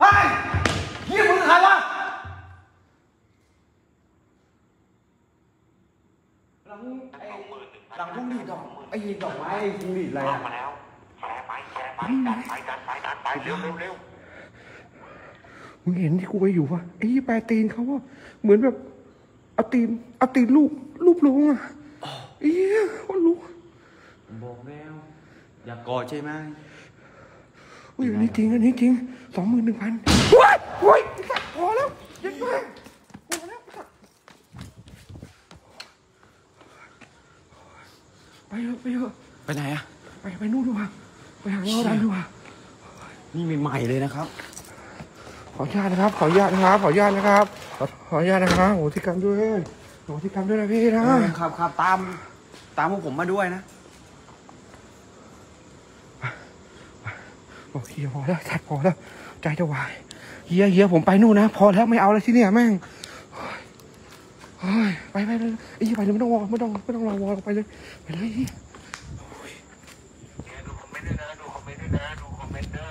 เฮ้เฮียมึงใครวะ
หลังไอ้หลังพวงหลีดอกไอ้ดอกไม้พวงหลีอะไร
อะมาแล้วแชร์ไปแชร์ไปดันไปดันไปดันไปเร็วเร็วเร็ว
มึงเห็นที่กูไปอยู่ปะไอ้แปรตีนเขาว่าเหมือนแบบเอาตีนเอาตีนลูบลูบลงอะ อี้ยคนรู้
ผมบอกแล้วอย่ากอดใช่ไหม
อุ้ยอันนี้จริงอันนี้จริงสองหมื่นหนึ่งพันว้ายว้ายไอ้สัตว์พอแล้วเยันมากพอแล้วไอ้สัตว์ไปเถอะไปเถอะ
ไปไหนอะ
ไปไปนู่นดีกว่าไปหาเราดันดีกว่า
นี่ใหม่ๆเลยนะครับ
ขออนุญาตนะครับ ขออนุญาตนะครับ ขออนุญาตนะครับ ขออนุญาตนะครับโหที่กรรมด้วยโหที่กรรมด้วยนะพี่นะ
ครับครับตาม ตามพวกผมมาด้วยนะ
โอเคพอแล้วชัดพอแล้ว ใจจะวายเฮียเฮียผมไปนู่นนะ พอแล้วไม่เอาแล้วที่เนี่ยแม่งเฮ้ยไปไปไปไอ้ยไปเลยไม่ต้องวอไม่ต้องไม่ต้องรอวอลงไปเลยไปเลย
ดูคอมเมนต์ด้วยนะดูคอมเมนต์ด้วยนะดูคอมเมนต์เด้อ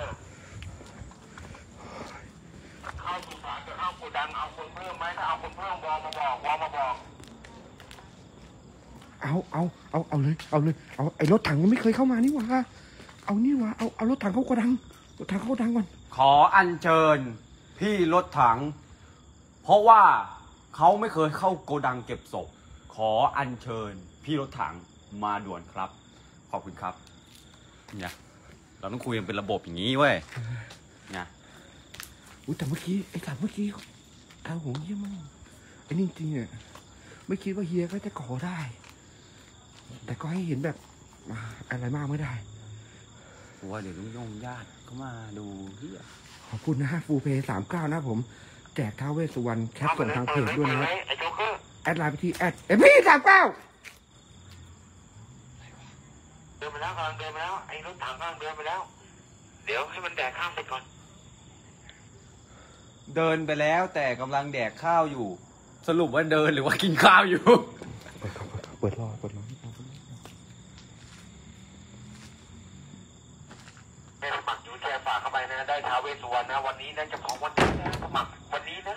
เข้าสุสานจะเข้าโกดังเอาคนเพิ่มไหมถ้าเอาคนเพิ่มวอมาบอกวอมาบอก
เอาเอาเอาเอาเลย เอาเลย เอาไอ้รถถังมันไม่เคยเข้ามานี่หว่า เอานี่หว่า เอาเอารถถังเข้าโกดัง รถถังเข้าโกดังก่อน
ขออัญเชิญพี่รถถัง เพราะว่าเขาไม่เคยเข้าโกดังเก็บศพ ขออัญเชิญพี่รถถังมาด่วนครับ ขอบคุณครับ เนี่ย เราต้องคุยกันเป็นระบบอย่างนี้เว้ย เนี่ย
อุ้ยแต่เมื่อกี้ไอ้สัตว์เมื่อกี้ทางหงเฮียมากไอ้นี่จริงอะไม่คิดว่าเฮียก็จะก่อได้ แต่ก็ให้เห็นแบบอ่าอะไรมากไม่ได้
ผมว่าเดี๋ยวลุงยงญาติเขามาดูเฮีย
ขอบคุณนะฮะฟูเพย์สามเก้านะผม แจกท้าวเวสสุวรรณแคปส่งทางเพจด้วยนะครับ
ไอ้โจ๊กเกอร์
แอดไลน์ไปที่แอด FP สามเก้า
เดินไปแล้วกำลังเดินไปแล้วไอ้รถถังกำลังเดินไปแล้ว เดี๋ยวให้มันแดกข้าวเสร็จก่อน
เดินไปแล้วแต่กำลังแดกข้าวอยู่ สรุปว่าเดินหรือว่ากินข้าวอยู่
เปิดครับเปิดรอเปิดรอ
แม่สมัครยูแชร์ฝากเข้าไปนะ ได้ท้าวเวสสุวรรณนะ วันนี้นะเฉพาะวันนี้นะสมัครวันนี้นะ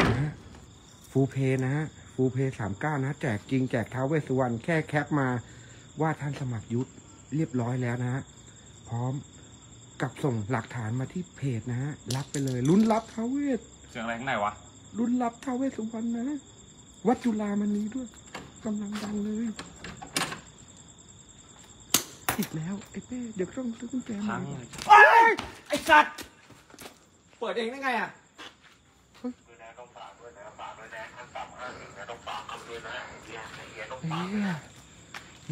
นะฮะ ฟูเพย์นะฮะฟูเพย์สามเก้านะแจกจริงแจกท้าวเวสสุวรรณแค่แคปมาว่าท่านสมัครยุทธเรียบร้อยแล้วนะฮะพร้อมกับส่งหลักฐานมาที่เพจนะฮะรับไปเลยลุ้นรับท้าวเวส
เสียงอะไรข้างในวะ
รุ่นรับท้าวเวสสุวรรณนะ วัดจุฬามณีด้วยกำลังดังเลยอีกแล้วไอ้เป้เดี๋ยวต้องซื้อกุญแจ
พั
มาง
ไอ้สัตว์ เปิดเองได้ไงอะ
ด้วยนะต้องฝากด้วยนะฝากด้วยนะขั้ นต่ำห้าสิบนะต้องฝากคำด้วยนะเฮียเฮีย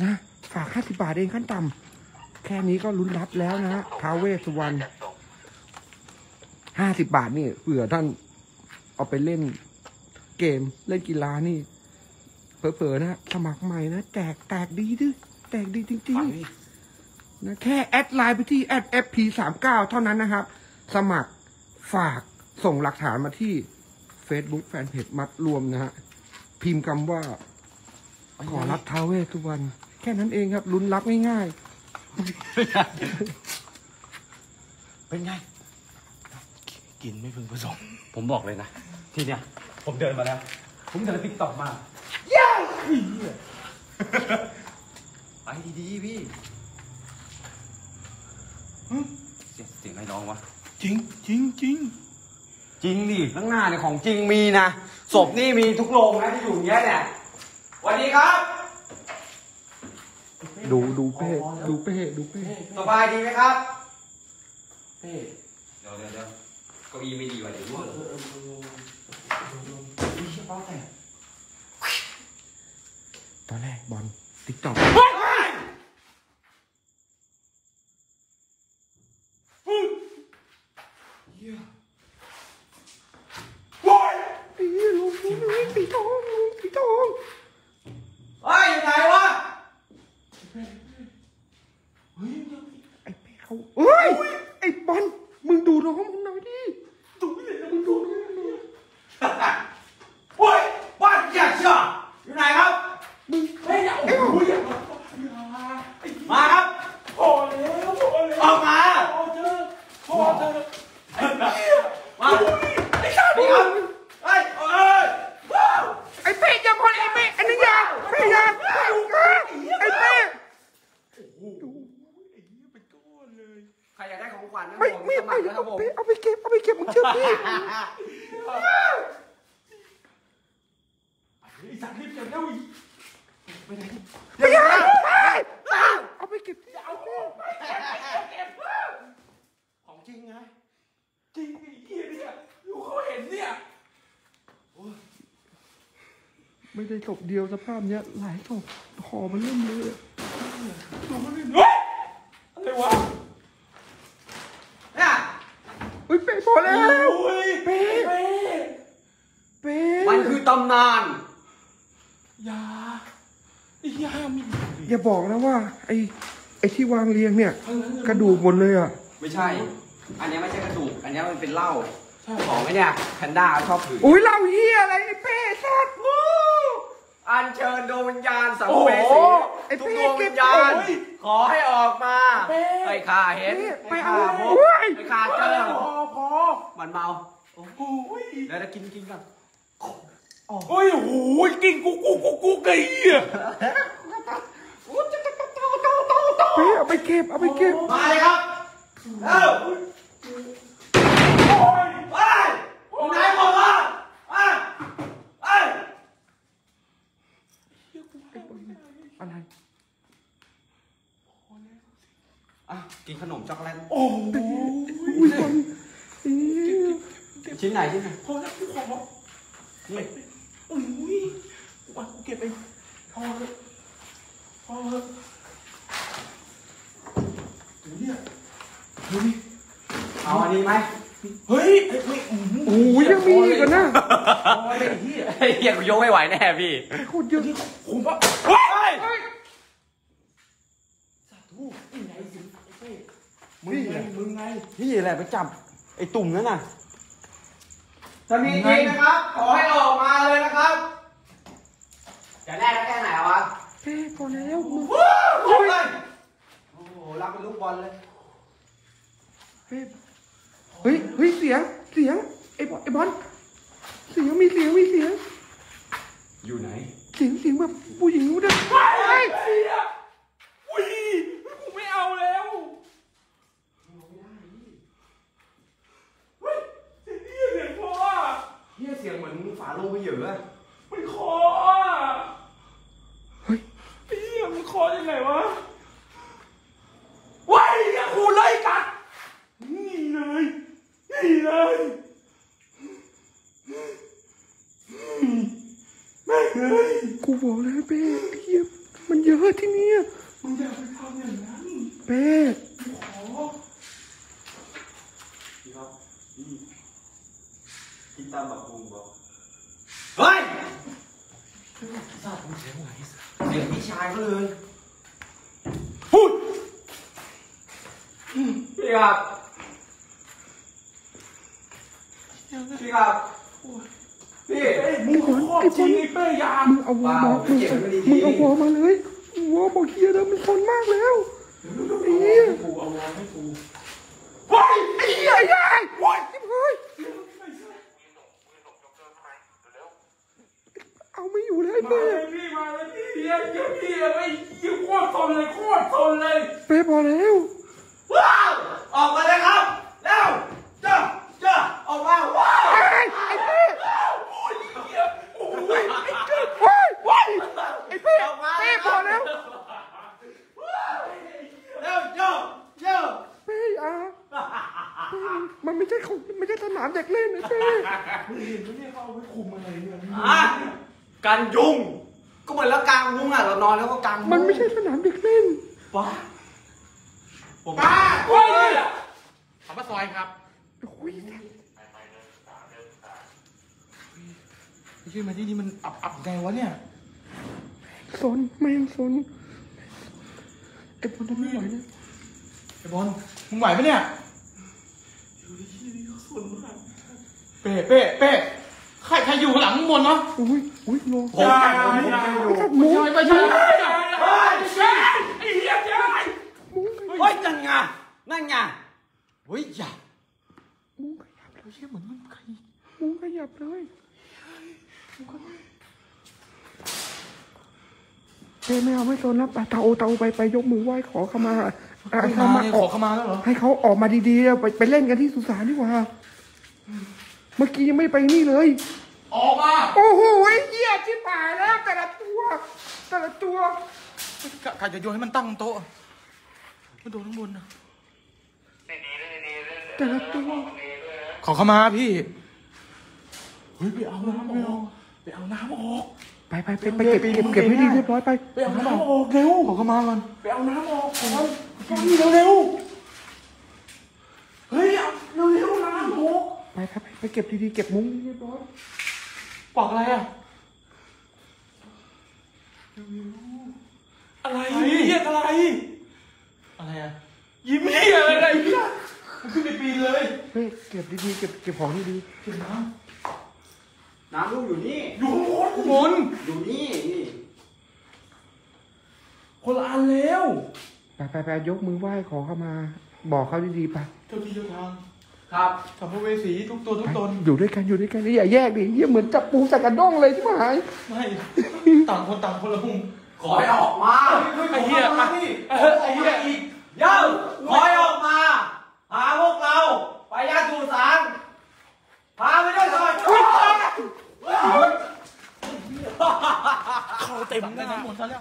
นะฝากห้าสิบาทเองขั้นต่ำแค่นี้ก็ลุ้นรับแล้วนะท้าวเวสสุวรรณ
จัดส่ง
ห้าสิบาทนี่เผื่อท่านเอาไปเล่นเกมเล่นกีฬานี่เผลอๆนะสมัครใหม่นะแตกแตกดีด้วยแตกดีจริงๆนะแค่แอดไลน์ไปที่แอด fp39 เท่านั้นนะครับ สมัครฝากส่งหลักฐานมาที่ Facebook แฟนเพจมัดรวมนะฮะ พิมพ์คำว่า ขอรับท้าวเวสทุกวันแค่นั้นเองครับลุ้นรับง่าย
เป็นไง
กินไม่พึงผสม
ผมบอกเลยนะ ทีเนี้ยผมเดินมาแล้ว ผมเดินติ๊กต็อกมาไปดีๆพี่หึเสียงเสียงอะไรน้องวะ
จริงจริงจริง
จริงดิข้างหน้าเนี่ยของจริงมีนะ ศพนี่มีทุกโรงนะที่อยู่อย่างเงี้ยเนี่ยสวัสดีครับ
ๆดูดูเป้ดูเป้ดูเป้
สบายดีไหมครับเฮ้เดี๋ยวเดี๋ยวเดี๋ยวเก้าอี้ไม่ดีว่ะเดี๋ยวรู้
ตอนแรกบอลติ๊กต็อกปี ลงปีปีทองลงปีทอง
เฮ้ยอยู่ไหนวะ
ไอ้เป้เขาเฮ้ยไอ้บอลมึงดูน้องมึงหน่อยดิดูเลยมึงดูน้องมึงหน่อย
เฮ้ยบ้านแกเชื่ออยู่ไหนครับ
มึงเฮ้ยเอ้า
มาครับ
พอแล้วพอแล้ว
ออกมา
พอเถอะพอเถอะ
มาไอ้ชาดิครับเฮ้ยเอ้ยว้าว
ไอ้เป้อย่าพอไอ้เป้อันนี้อยาเป้อยาไอ้เป้
ใครอยากได้ของขวัญนะ
ไม่
ผม
ไม่
สมั
ไม่
ครแล้วครับผม
เป้เอาไปเก็บเอาไปเก็บมึงเชื่อพี่
ไอ้สัตว์รีบเก็บแล้วอีก
ไม่อยาเอาไปเก็บที่เอาเป้
ของจริงไง
จริงไอ้เหี้ยเนี่ยลูกเขาเห็นเนี่ย
ไม่ได้ศพเดียวสภาพเนี้ยหลายศพคอมันเริ่มเลย
ดูมันนี่เฮ้ยอะไรวะ
เนี่ย
เฮ้ยเป้พอแล้ว
โอ้ย
เป้
เป้
เป้
มันคือตำนาน
อยาไอ้เหี้ยห้ามมี
อย่าบอกนะว่า ไอ้ไอ้ที่วางเรียงเนี่ย กระดูกหมดเลยอะ
ไม่ใช่ อันเนี้ยไม่ใช่กระดูก อันเนี้ยมันเป็นเหล้าของไอ้เนี่ยแพนด้าชอบถือ
อุ้ยเราเฮียอะไรไอ้เป้สัตว์
อัญเชิญดวงวิญญาณสัม
โอ้
เว
โห
สี
ไอ้
ทุก
เป้
ดวง
เก็
วิ
บ
ญญาณ
โอ้ย
ขอให้ออกมา
เป้
ไอ้ข้าเห็น
เป้ไป
ไอ้
เอา
ข้าพบ
โอ้ย
ไอ้ข้าเจอ
พอพอ
มันเมาโอ้ยเดี๋ยวกินกินก่อน
โอ้ยโอ้ยกินกูกูกูกูไก่เหี้ย
เป้เอาไปเก็บเอาไปเก็บ
มาเลยครับเอ้าไปไหนหมดวะไปไป
อะไร
อะกินขนมช็อกโกแลต
โอ้โห
อุ้ยบอลอี
ชิ้นไหนชิ้นไหน
พอแล้วกูขอนี่โอ้ยกูอะกูเก็บไปพอเลยพอเลยดูเนี่ยดูดิ
เอาอันนี้ไหม
เฮ้ยไอ้เฮ้ยอื้อหือ
โอ้ยยังมีอีกเหรอนะ
พอเลยไอ้เหี้ย
เฮียกูยกไม่ไหวแน่พี่
โคตรเยอะ
คุ้มปะเฮ้ยมึงไงมึงไง
พี่แหละไปจับไอ้ตุ่มนั่นน่ะถ้ามีจริงนะครับ ขอให้ออกมาเลยนะครับจะแลกได้แค่ไหนวะ
เป้พอแล้วมึง
โอ้ยโอ้โหรับเป็นลูกบอลเลย
เป้ เฮ้ยเฮ้ยเสียง เสียงไอ้บอลไอ้บอลเสียงมีเสียงมีเสียง
อยู่ไหน
เสียงเสียงแบบผู้หญิงรู้ได้
เฮ้ยเสียอุ้ยกูไม่เอาแล้วเฮ้ยเสียงเหี้ยเสียงพ่ออะ
เฮียเสียงเหมือนฝาโลงไปเหยอะ
มันคออะ
เฮ้ย
ไอ้เหี้ยมันคอยังไงวะว้ายอย่าคูเลยกัดนี่เลยนี่เลยแม่งเอ้ย
กูบอกแล้วเป้เฮียมันเยอะที่เนี่ย
มึงอย่าไปทำอย่างนั้น
เป้
ขอ
พี่ครับพี่กินตามบักพุงบอกเฮ้ยเสียงพี่ชายเขาเลย
พูด
พี่ครับพี่ครับพี่
เอ้ยมึงขอโทษจริงไอ้เป้ยา
มึงเอาวมึงเอาหัวมาเลยวอบอกเฮียแล้วมันทนมากแล้วไอ้เหี้ย
กูเอาวอให้กู
ว้ายไอ้เหี้ยไอ้ยายว้ายเฮ้ยเอาไม่อยู่แล้วไอ้
มา
เป้
เลยพี่มาเลยพี่เดี๋ยวเดี๋ยวพี่ไอ้ยี่โคตรทนเลยโคตรทนเลย
เป้พอแล้ว
ว้าวออกมาเลยครับเร็วจ้าจ้าออกมาว้าว
ไอ้ไอ้เป้
โอ้ยเหี้ยโอ้ยไอ้เจ้า
ว้ายว้ายไอ้เป้เป้พอแล้ว
เร็วโย่โย่
เป้อะเป้มันไม่ใช่ของไม่ใช่สนามเด็กเล่นนะเป้
มึงเห็นไหมเนี่ยเขาเอาไว้คุมอะไรเนี่ย
อะกันยุง ก็เหมือนแล้วกลางมุ้งอะเรานอนแล้วก็กลาง
มันไม่ใช่สนามเด็กเล่น
ป้าผม
ป้า
โอ้ย
คำว่าซอยครับ
โอ้ย
ไอ้เหี้ยมาที่นี่มัน อับอับไงวะเนี่ย
สนแม่งสนไอ้บอลทำไม่ไหวนะ
ไอ้บอลมึงไหวปะเนี่ยเป้เป้เป้ใครใครอยู่ข้างหลังมึงบนเนาะ
อุ้ยอุ้ยโล
ผมกันผม
อย่า
กัน
ไอ้สัตว์หมู
ไม่ใช่ไม่ใช่
เฮ้ยเฮ้ยไอ้เหี้ยเจ้า
หมู
เฮ้ยนั่นไงนั่นไงเฮ้ยอย่า
หมูขยับเลยเชี่ยเหมือนมันขยับหมูขยับเลย เป้ไม่เอาไม่สนแล้วไปเตาเตาไปไปยกมือไหว้ขอขมาอะให้เขามา
ข
อ
อ
อก
เข้ามาแล้วเหรอ
ให้เขาออกมาดีๆแล้วไปไปเล่นกันที่สุสานดีกว่า เมื่อกี้ยังไม่ไปนี่เลย
ออกมา
โอ้โหไอ้เหี้ยชิบหายแล้วแต่ละตัว แต่ละตัว
กะจะโยนให้มันตั้งบนโต๊ะมันโดนข้างบนนะ
แต่ละตัว
ขอเข้ามาพี่
เฮ้ยไปเอาน้ำออกไปเอาน้ำออก
ไปไปไปไปเก็บเก็บเก็บให้ดีเรียบร้อยไป
ไปเอาน้ำออกเร็ว
ขอเข้ามาก่อน
ไปเอาน้ำออกก่อนเร็วเร็วเฮ้ยเอาเร็วเร็วน้ำออก
ไปไปไปไปเก็บดีๆเก็บมุ้งเรียบร้อย
ปอกอะไรอะอะไรเรียกอะไร
อะไรอะ
ยิ้มเหี้ยอะไรเนี่ยมันขึ้นไปปีนเลย
เฮ้ยเก็บดีๆเก็บเก็บของดี
เก็บน้
น้ำลูกอยู่นี่ำ
อยู่ข้างบน
อยู่นี่นี่
คนละอันแล้ว
ๆไปไปไปยกมือไหว้ขอเข้ามา บอกเขาดีๆไป
เจ้าที่เจ้าทางครับ
สัมภเวสีทุกตัวทุกตน
อยู่ด้วยกันอยู่ด้วยกันนี่อย่าแยกดิเหี้ยเหมือนจับปูใส่กระด้งเลยใช่ไหม
ไม่ต่างคนต่างคนละมุม
ขอให้ออกมา
ไอ้เหี้ยมาพี่ไอ้เหี้ย
เย้าคอยออกมาพาพวกเรา ไปยาสูสารพาไปด้วยก่อน
เขาเต็มหน้าหมดซะแล้ว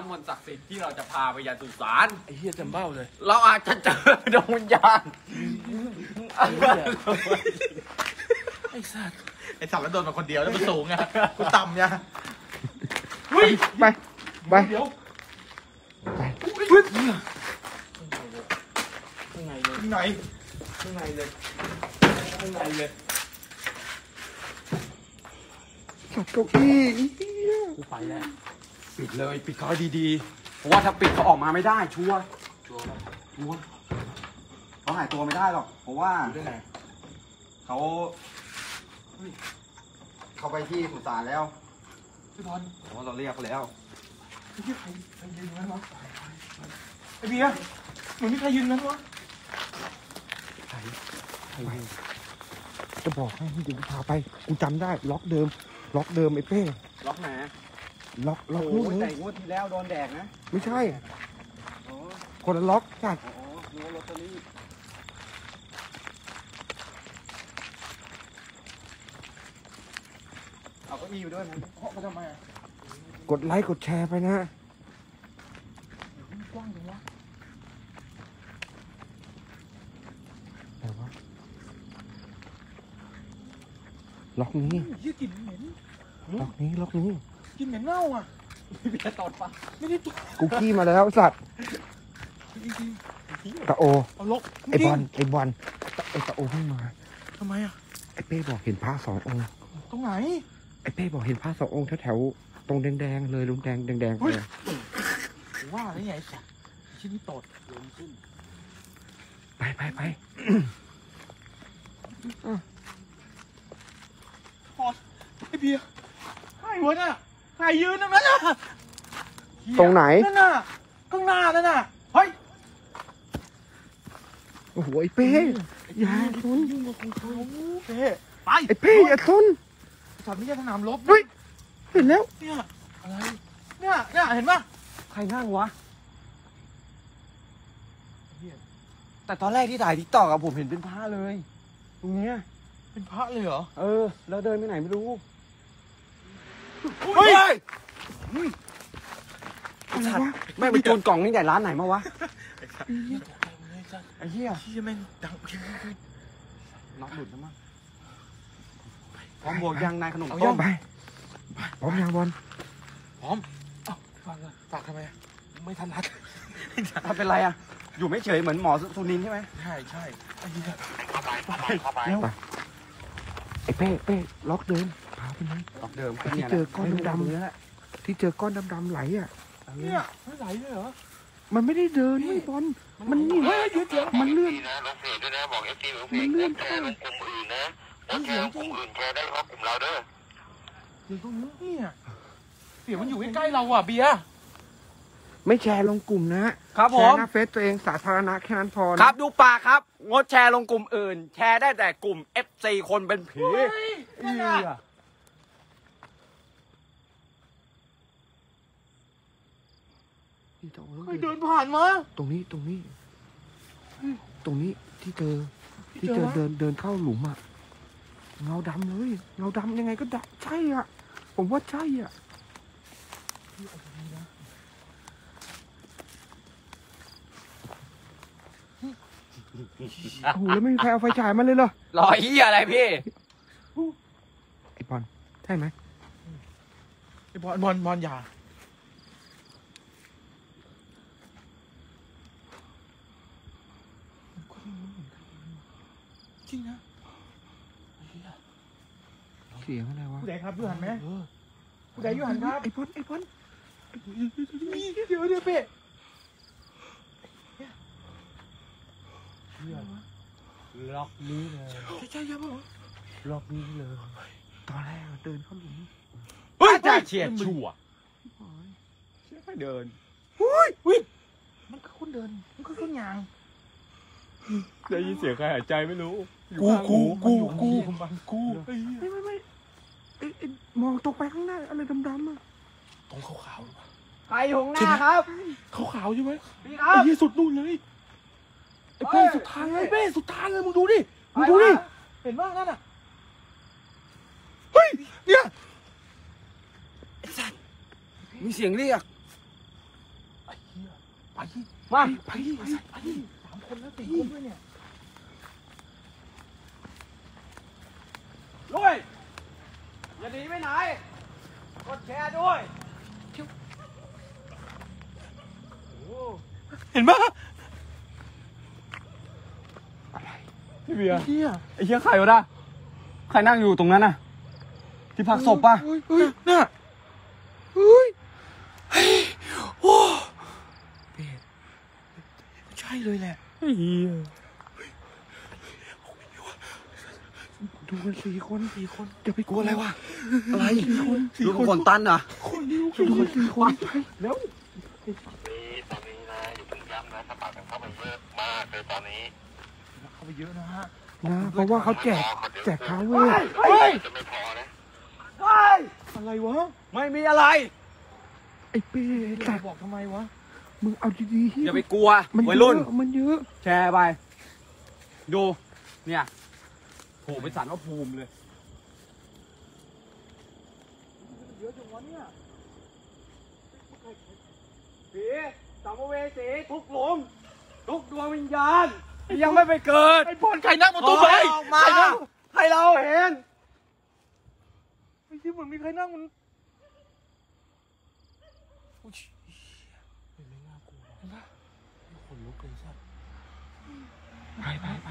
นี่คือน้ำมนต์ศักดิ์สิทธิ์ที่เราจะพาไปยังสุสาน
ไอ้เหี้ยจำเบ้าเลย
เราอาจจะเจอดวงวิญญาณ
ไอ้สัตว์
ไอสัตว์แล้วโดนมาคนเดียวแล้วมันสูงไงกูต่ำไง
ไปไป
เดี๋ยว
ไป
ข้างในเลย
ไหน
ข้างในเลยข้างในเลย
สับเก้าอี้เหี้ย
กูไปแล้ว
ปิดเลยปิดเขาให้ดีๆ เพราะว่าถ้าปิดเขาออกมาไม่ได้ชัวร์ชัวร์ชัวร์เขาหายตัวไม่ได้หรอก เพราะว่า
ได้ไง
เขาเขาไปที่สุสานแล้ว
พี่บอล
เพราะว่าเราเรียกแล้ว
ไอ้เหี้ยใครใครยืนนั้นวะไอ้เบียร์เหมือนมีใครยืนนั้นวะ
จะบอกให้เดี๋ยวกูพาไป กูจำได้ ล็อกเดิม ล็อกเดิมไอ้เป้
ล็อกไหน
ล็อกล็อก
โอ้
นู่น
ย
เล
แต่
ย
งวดที่แล้วโดนแดกนะ
ไม่ใช่
อ๋อ
คนละล็อกจัด
อ๋อนึกว่าลอตเตอรี่เอาเก็อีไปด้วยมั้ย
เคาะไปทำไมอะ
กดไลค์กดแชร์ไปนะ
กว้างจังวะ
ไหนวะล็อกนี้
เหี้ยกลิ่นเหม็น
ล็อกนี้ล็อกนี้
กลิ่นเหม็นเน่าอะ
เบียร์ตอดปะ
ไม่ได้ตัว
กูขี้มาแล้วสัตว์
จริง
ตะโอ
ๆเอาลก
ไอบอลไอบอลไอตะโอไม่มา
ทำไมอะ
ไอเป้บอกเห็นพระสององค์
ตรงไหน
ไอเป้บอกเห็นพระสององค์แถวๆตรงแดงๆเลยลุงแดงแดงๆ
เฮ้ย
เลย
ผมว่าได้ไงไอ้สัตว์ชิ้นนี้ตดลงขึ้น
ไปไปไป
พอดไอ้เบียร์ใครวะน่ะ ใครยืนตรงนั้นน่ะเย
ตรงไหน
นั่นน่ะข้างหน้านั่นน่ะเฮ้ย
โอ้โหไอเป้อย่าซุน
ยุ่งกับของเขาเป้ไป
ไอเป้อย่าซุน
สัตว์ไม่ใช่สนามรบ
เฮ้ยเห็นแล้ว
เนี่ยอะไรเนี่ยเนี่ยเห็นปะ
ใครนั่งวะแต่ตอนแรกที่ถ่ายทิกตอกอะผมเห็นเป็นผ้าเลย ตรงเนี้ย
เป็นพระเลยเหรอ
เออ แล้วเดินไปไหนไม่รู้
เฮ้ย
ไอ้สัตว์แม่งไปจูนกล่องนี่ใหญ่ร้านไหนมาวะ
เหี้ยตกใจหมดเลยสัตว์
ไอ้เหี้ย
เหี้ยแม่งดัง
น็อกหลุดแล้วมั้งพร้อมบวกยังนายขนม
เอา
ต้
ย่อ
ม
ไปพร้อมยังบอล
พร้อมเอ้าฝากเลยฝากทำไมอะไม่ทันรัด
ถ้าเป็นไรอะอยู่ไม่เฉยเหมือนหมอสุนินใช่ไหม
ใช่ใช่ไอ้เหี้ย
เข้าไปเข้าไปเข้าไป
ไอเป้เป้ล็อกเดิม พาไปเลย
ตอกเดิม
ที่เจอก้อนดำๆ
เนี่ยแหละ
ที่เจอก้อนดำๆไหลอะ
เนี่ยไม่ไหลเลยเหรอ
มันไม่ได้เดินไม่บอลมันนี่
เฮ้ยเดี๋ยวเดี๋ยว
มันเลื่อน
นะลงเพจด้วยนะบอก FC ลงเพจงดแชร์ลงกลุ่มอื่นนะงดแชร์ลงกลุ่มอื่นแชร์ได้เฉพาะกลุ่มเราเด้อ
เดี๋ยวตรงนี้เนี่ยเสียงมันอยู่ใกล้ๆเราอะเบียร์
ไม่แชร์ลงกลุ่มนะครับ
ผม
แชร์หน้าเฟซตัวเองสาธารณะแค่นั้นพอนะ
ครับดูปากครับ งดแชร์ลงกลุ่มอื่น แชร์ได้แต่กลุ่ม FC คนเป็นผี
เฮ้ยนั่นน่ะ
นี่ต้องเอา
เฮ้ยเดินผ่านมา
ตรงนี้ตรงนี้ ตรงนี้ที่เจอที่
เจ
เจ
อ
อ
วะ
เดินเดินเข้าหลุมอะเงาดำเลยเงาดำยังไงก็ดำใช่อะ ผมว่าใช่อะโอ้โหแล้วไม่มีใครเอาไฟฉายมาเลยเหรอ
รอยเหี้ยอะไรพี่
ไอ้บอลใช่ไหม
ไอ้บอลบอลบอลอย่า จริงนะ
เสียงอะไรวะ
ผู้ใดครับอยู่หันไหมผู้ใดอยู่หันครับ
ไอ้บอลไอ้บอล
นี่เดี๋ยวเดี๋ยวเป๊ะ
ล็อกนี้เลย
ใช่ใช่ใช่ป่ะ
ล็อกนี้เลย
ตอนแรกเดินเข้าหลุม
เฮ้ยจ่าเฉียดชั่วเชื่อค่อยเดิน
อุ้ยมันคือคนเดินมันคือคนยาง
ได้ยินเสียงใครหายใจไม่รู้
กูกูกูกู
มันกูไอ้เหี้ย
ไม่ไม่ไม่เอ้ยเอ้ยมองตรงไปข้างหน้าอะไรดำๆอะ
ตรงขาวๆวะ
ใครอยู่ข้างหน้าครับ
ขาวๆใช่ไหม
พี่ครั
ไอ้
บ
เหี้ยสุดนู่นเลยไอ้เป้สุดทางเลยเป้สุดทางเลยมึงดูดิมึงดูดิเห็นว่านั่นอะเฮ้ยเนี่ย
มีเสียงเรียก
ไอ้เหี้ยไป
มา
ไปไปไปสาม คนแล้วสี่คนด้วยเนี่ย
ด้วยอย่าหนีไปไหน กดแชร์ด้วย
เห็นปะ
พี่เบียร์
เหี้ย
ไอ้เหี้ยใครวะน่ะใครนั่งอยู่ตรงนั้นน่ะ ที่พักศพป่ะ
เฮ้ยเฮ้ยน่ะเฮ้ยเฮ้ยโอ้เป้ใช่เลยแหละ
ไอ้เหี้ย
ดูกัน สี่คนสี่คนอย่าไปก
ก
ลั
ลั
ว
ว
อะ
อะไรไร
วะ
วะอะไรดูเป็นคนตันเหรอะ
ดูกันสี่คนไป
นี่ตอนนี้นะอย่าเพิ่งย้ำนะสมัครกันเข้ามาเยอะมากเลยตอนนี้
เข้าไปเยอะนะฮะ
นะเพราะว่าเขาแจกแจกท้าเวท
เฮ้ย
จะไม่พอนะ
อะไรวะ
ไม่มีอะไร
ไอ้เป้ไอ้สัตว์
บอกทำไมวะ
มึงเอาดีๆ
อย่าไปกลัว
มัน
วัย
เย
รุ่น
อะมันเยอะ
แชร์ไปดูเนี่ย โผล่ไปสันว่าภูมิเลย
เยอะจังวะเนี่ย
ผีสัมภเวสีทุกหลุมทุกดวงวิญญาณที่ยังไม่ไปเกิด
ไอ้บอลใครนั่งบนตู้ไฟ
ขอให้ออกมา
ใครนั่ง
ให้เราเห็น
ไอ้ที่เหมือนมีใครนั่งมันโอ้ยเห็นไหมน่ากลัวเห็นปะขนลุกเลยสัตว์
ไปไปไป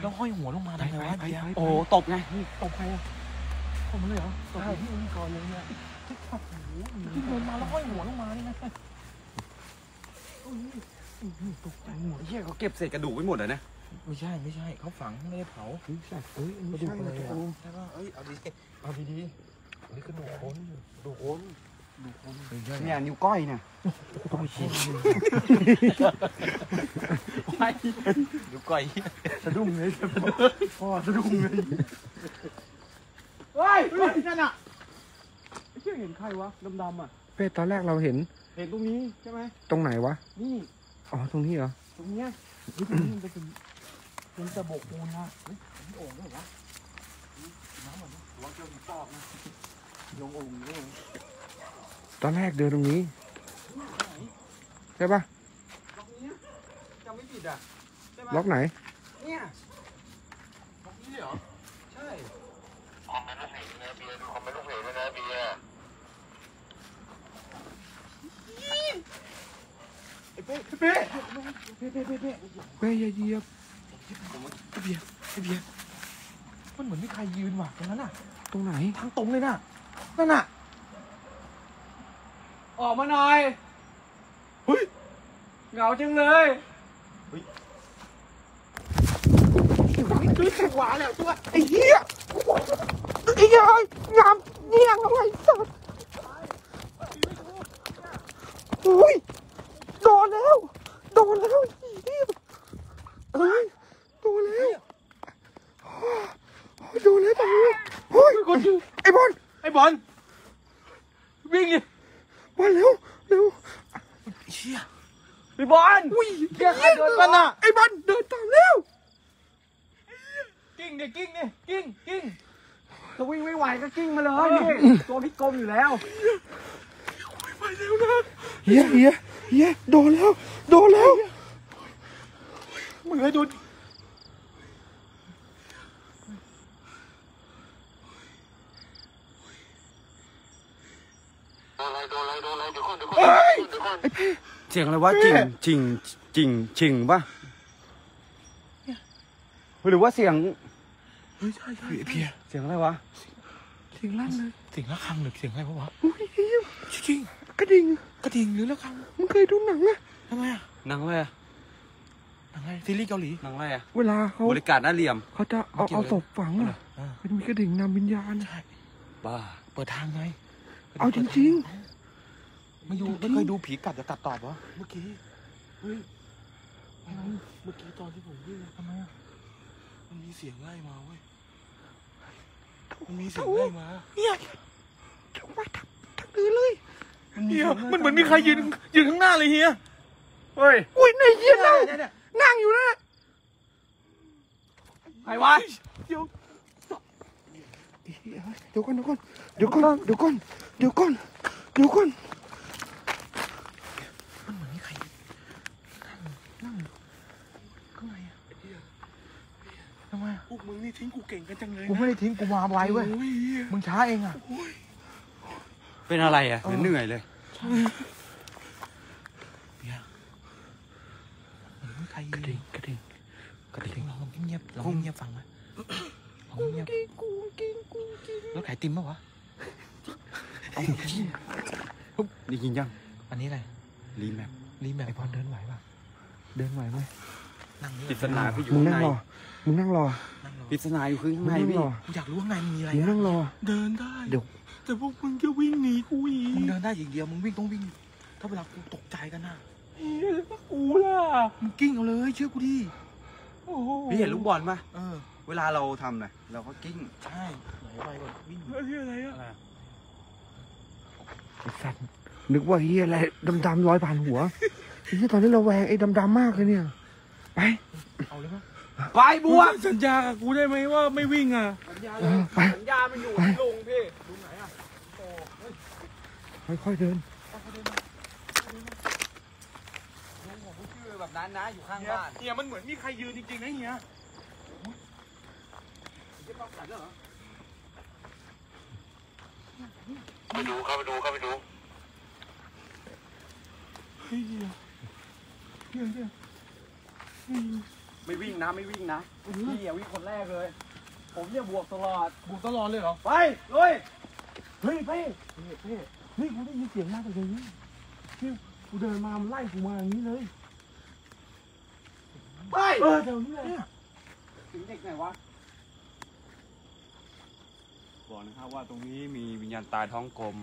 แล้วห้อยหัวลงมาทำไงวะ
ไป
เบียร์
ไป
โอ้ตบไง
ตบใครอะตบมันเลยเหรอตบที่นี่ก่อนเลยเนี่ยที่โอ้โหที่เดินมาแล้วห้อยหัวลงมานี่นะโอ้ยอื้อตกใจหมด
เฮียเขาเก็บเศษกระดูกไว้หมดเลยนะ
ไม่ใช่ไม่ใช่เขาฝังไม่ได้เผา
เฮ้ยสัตว์เอ้ย
ก
ไม่
ระดู
ใช่
กอะไร
นะ
อะ
โอ้
ใช่ป่ะเอ้ยเอาดีเอาดีดีๆเฮ้ยกระดูกคนกระดูกคนกระดูกคนไม่ใช่
เนี่ยนิ้วก้อยเนี่ย
ต้องชี้
ดูก่อย
สะดุ้งเลยพ่อสะดุ้งเลย
เฮ้ยเฮ้ยนั่นอะไอ้เชี่ยเห็นใครวะดำๆอะ
เป้ตอนแรกเราเห็น
เห็นตรงนี้ใช่ไหม
ตรงไหนวะ
นี่
อ๋อตรงนี้เหรอ
ตรงเนี้ย
เฮ้ยตรงนี้มันเป็นเป็นตะบกปูนนะเฮ้ยนี่โอ่งด้วยเหรอวะน้ำเหรอนะระวังเจอผีปอบนะลงโอ่งด้วย
ตอนแรกเดินตรงนี้ ใช่ปะ
ตรงเนี้ยจำไม่ผิดอะใช่ไหม
ล็อกไหน
เนี่ย
ตรงนี้เลยเหรอ
ใช่
คอมเมนต์ลูกเพจนะเบียร์ดูคอมเมนต์ลูกเพจด้วยนะเบียร์
ไอ้เป้ไอ้เป้เป้เป้เป้เป้
เป้อย่าเหยียบ
ไอ้เบียร์ไอ้เบียร์มันเหมือนมีใครยืนว่ะตรงนั้นน่ะ
ตรงไหน
ทางตรงเลยน่ะ นั่นน่ะ
ออกมาหน่อย
เฮ้ย
เหงาจังเลย
ขวาแล้วตัว
ไอ้เหี้ยไอ้เหี้ยงามเงี้ยงอะไรสัตว์อุ้ยโดนแล้วโดนแล้วไอ้เหี้ยเอ้ยโดนแล้วโอ้ยโดนแล้วตอนนี้เฮ้ยไอ้บอล
ไอ้บอลวิ่งดิ
บอลเร็วเร็ว
เชี่ย
พี่บอล
อุ้ย
เชี่ยใครเดินมาน่ะ
ไอ้บอลเดินตามแล้ว
กิ้งดิกิ้งดิกิ้งกิ้ง
จะวิ่งไม่ไหวก็กิ้งมาเลยนี่ตัวพิกลมอยู่แล้ว
เฮียเฮียเฮียโดนแล้วโดนแล้ว
มึงให้ดู
โดนอะไรโดนอะไรโดนอะไรเดี๋ยวก่อนเดี๋ยวก่อน เดี๋ยวก่อน
เสียงอะไรวะจริงจริงจริงจริงปะหรือว่าเสียง
เฮ้ยใช่ใช่ไอ้เพีย
เสียงอะไรวะ
เสียงลั่นเลย
เสียงระฆังหรือเสียงอะไรปะวะ
อุ้ยเฮีย
จริง
กระดิ่ง
กระดิ่งหรือระฆัง
มึงเคยดูหนังอะ
ทำไมอะ
หนังอะไรอะ
ทำไงซีรีส์เกาหลี
หนังอะไรอะ
เวลาเขา
บริการหน้าเหลี่ยม
เขาจะเอา
เกี่ยว
เอา
เลย
ศพฝังอะ
อ่า
มันมีกระดิ่งนำวิญญาณ
ใช่
บ้า
เปิดทางไง
เอาจริง
ไม่ดูไม่เคยดูผีกัดจะกัดตอบวะเมื่อกี้เฮ้ยอะไรเมื่อกี้ตอนที่ผมวิ่งทำไมอะ
ๆ
มันมีเสียงไล่มาเว้ยมันมีเสียงไล่มา
เนี่ยจะมาทำทางอื่นเลย
มันมีเสียงมันเหมือนมีใครยืนยืนข้างหน้าเลยเฮียเฮ้ย
อุ้ยในเฮียนั่งนั่งอยู่นะ
ใครวะ
เดี๋ยวเดี๋ยวก่อนเดี๋ยวก่อนเดี๋ยวก่อนเดี๋ยวก่อนเดี๋ยวก่อน
มันเหมือนมีใครนั่งข้างในอะทำ ไมพวกมึงนี่ทิ้งกูเก่งกันจังเลย
กูไม่ได้ทิ้งกูมาไว้เว้ย
โอ้ยเหี้ย
มึงช้าเองอะ
เป็นอะไรอะเหนื่อยเลย
ใคร
กระดิ่งกระดิ่งกระดิ่ง
ลองเงียบๆลองเงียบๆฟังนะลองเงียบ
กูกินกูกิน
รถขายติมปะวะ
ได้ยินยัง
อันนี้อะไร
รีแมป
รีแมป
ไอพรเดินไหวป่ะ เดินไหวไหม
นั่งนี่
ปริศนาพี่อยู่
มึง
ข้าง
นั่ง
ใน
รอ มึงนั่งรอ
นั่งรอ
ปริศนาอยู่ข้าง
มึง
ใน
นั่ง
พี่
รอ
กูอยากรู้ข้างในมันมีอะไร
มึง
อะ
นั่งรอ
เดินได้
เดี๋ยว
แต่พวกมึงจะวิ่งหนีกูอีกมึงเดินได้อย่างเดียวมึงวิ่งต้องวิ่ง ถ้าเวลากูตกใจกันนะกูล่ะมึงกิ้งเอาเลยเชื่อกูดิโอ้โห
พี่เห็นลูกบอลปะ
เออ
เวลาเราทำน่ะเราก็กิ้ง
ใช่ไหนไปก่อนวิ่งเฮียอะไรอะ
ไอสัตว์นึกว่าเฮียอะไรดำๆลอยผ่านหัวไอ้เฮียตอนนี้เราแวงไอ้ดำๆมากเลยเนี่ย ไป
เอาเลยปะ
ไปบัว
สัญญากับกูได้ไหมว่าไม่วิ่งอะ
เออไป
สัญญามันอยู่ที่ลุงพี่ลุงไหนอะ
ค่อยๆเดิน
ชื่อแบบนั้นนะอยู่ข้าง
เฮีย
บ้าน
เฮียมันเหมือนมีใครยืนจริงๆนะเฮีย
ไปดูเข้าไปดูเข้าไปดู
เฮียเฮียเฮียเฮีย
ไม่วิ่งนะไม่วิ่งนะพี่อย่าวิ่งคนแรกเลย ผมเนี่ยบวกตลอด
บุกตลอดเลยเหรอ
ไปลุย
เฮ้ยเพ่เพ่เพ่เฮ้ยกูได้ยินเสียงมาจากตรงนี้พี่กูเดินมามันไล่กูมาอย่างนี้เลย
ไป
เออเดี๋ยวนี้เลย
ถึงเด็กไหนวะบอกนะครับว่าตรงนี้มีวิญญาณตายท้องกลม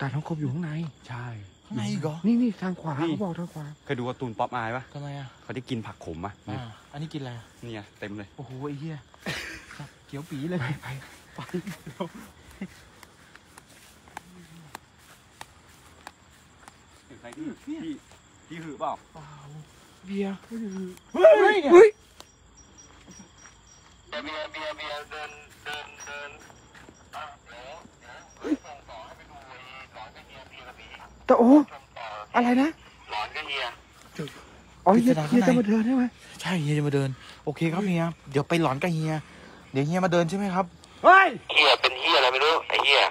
ตาท้องกบอยู่ข้างใน
ใช่
ข้างในอีกเหรอ
นี่นี่ทางขวา
นี่
เขาบอกทางขวา
เคยดูการ์ตูนป๊อปอายปะ
ทำไมอะ
เขาได้กินผักขมอะ
อ่าอันนี้กินอะไรอะ
เนี่ยเต็มเลย
โอ้โหไอ้เหี้ยเขียวปีเลย
ไปไป
เห็นใครที่ที่ที่หือเปล่า
เปล่าเบียร์
เฮ้ยเฮ้ย
เบียร์เบียร์เบียร์เดินเดินเดิน
แต่โอ้
ชมต่อ
อะไรนะ
หลอนกับเฮีย
อ๋อเฮียเฮียจะมาเดินใช่ไหม
ใช่เฮียจะมาเดิน โอเคครับเฮียเดี๋ยวไปหลอนกับเฮียเดี๋ยวเฮียมาเดินใช่ไหมครับ
เฮ้ย
เฮียเป็นเฮียอะไรไม่รู้ไอ้เฮีย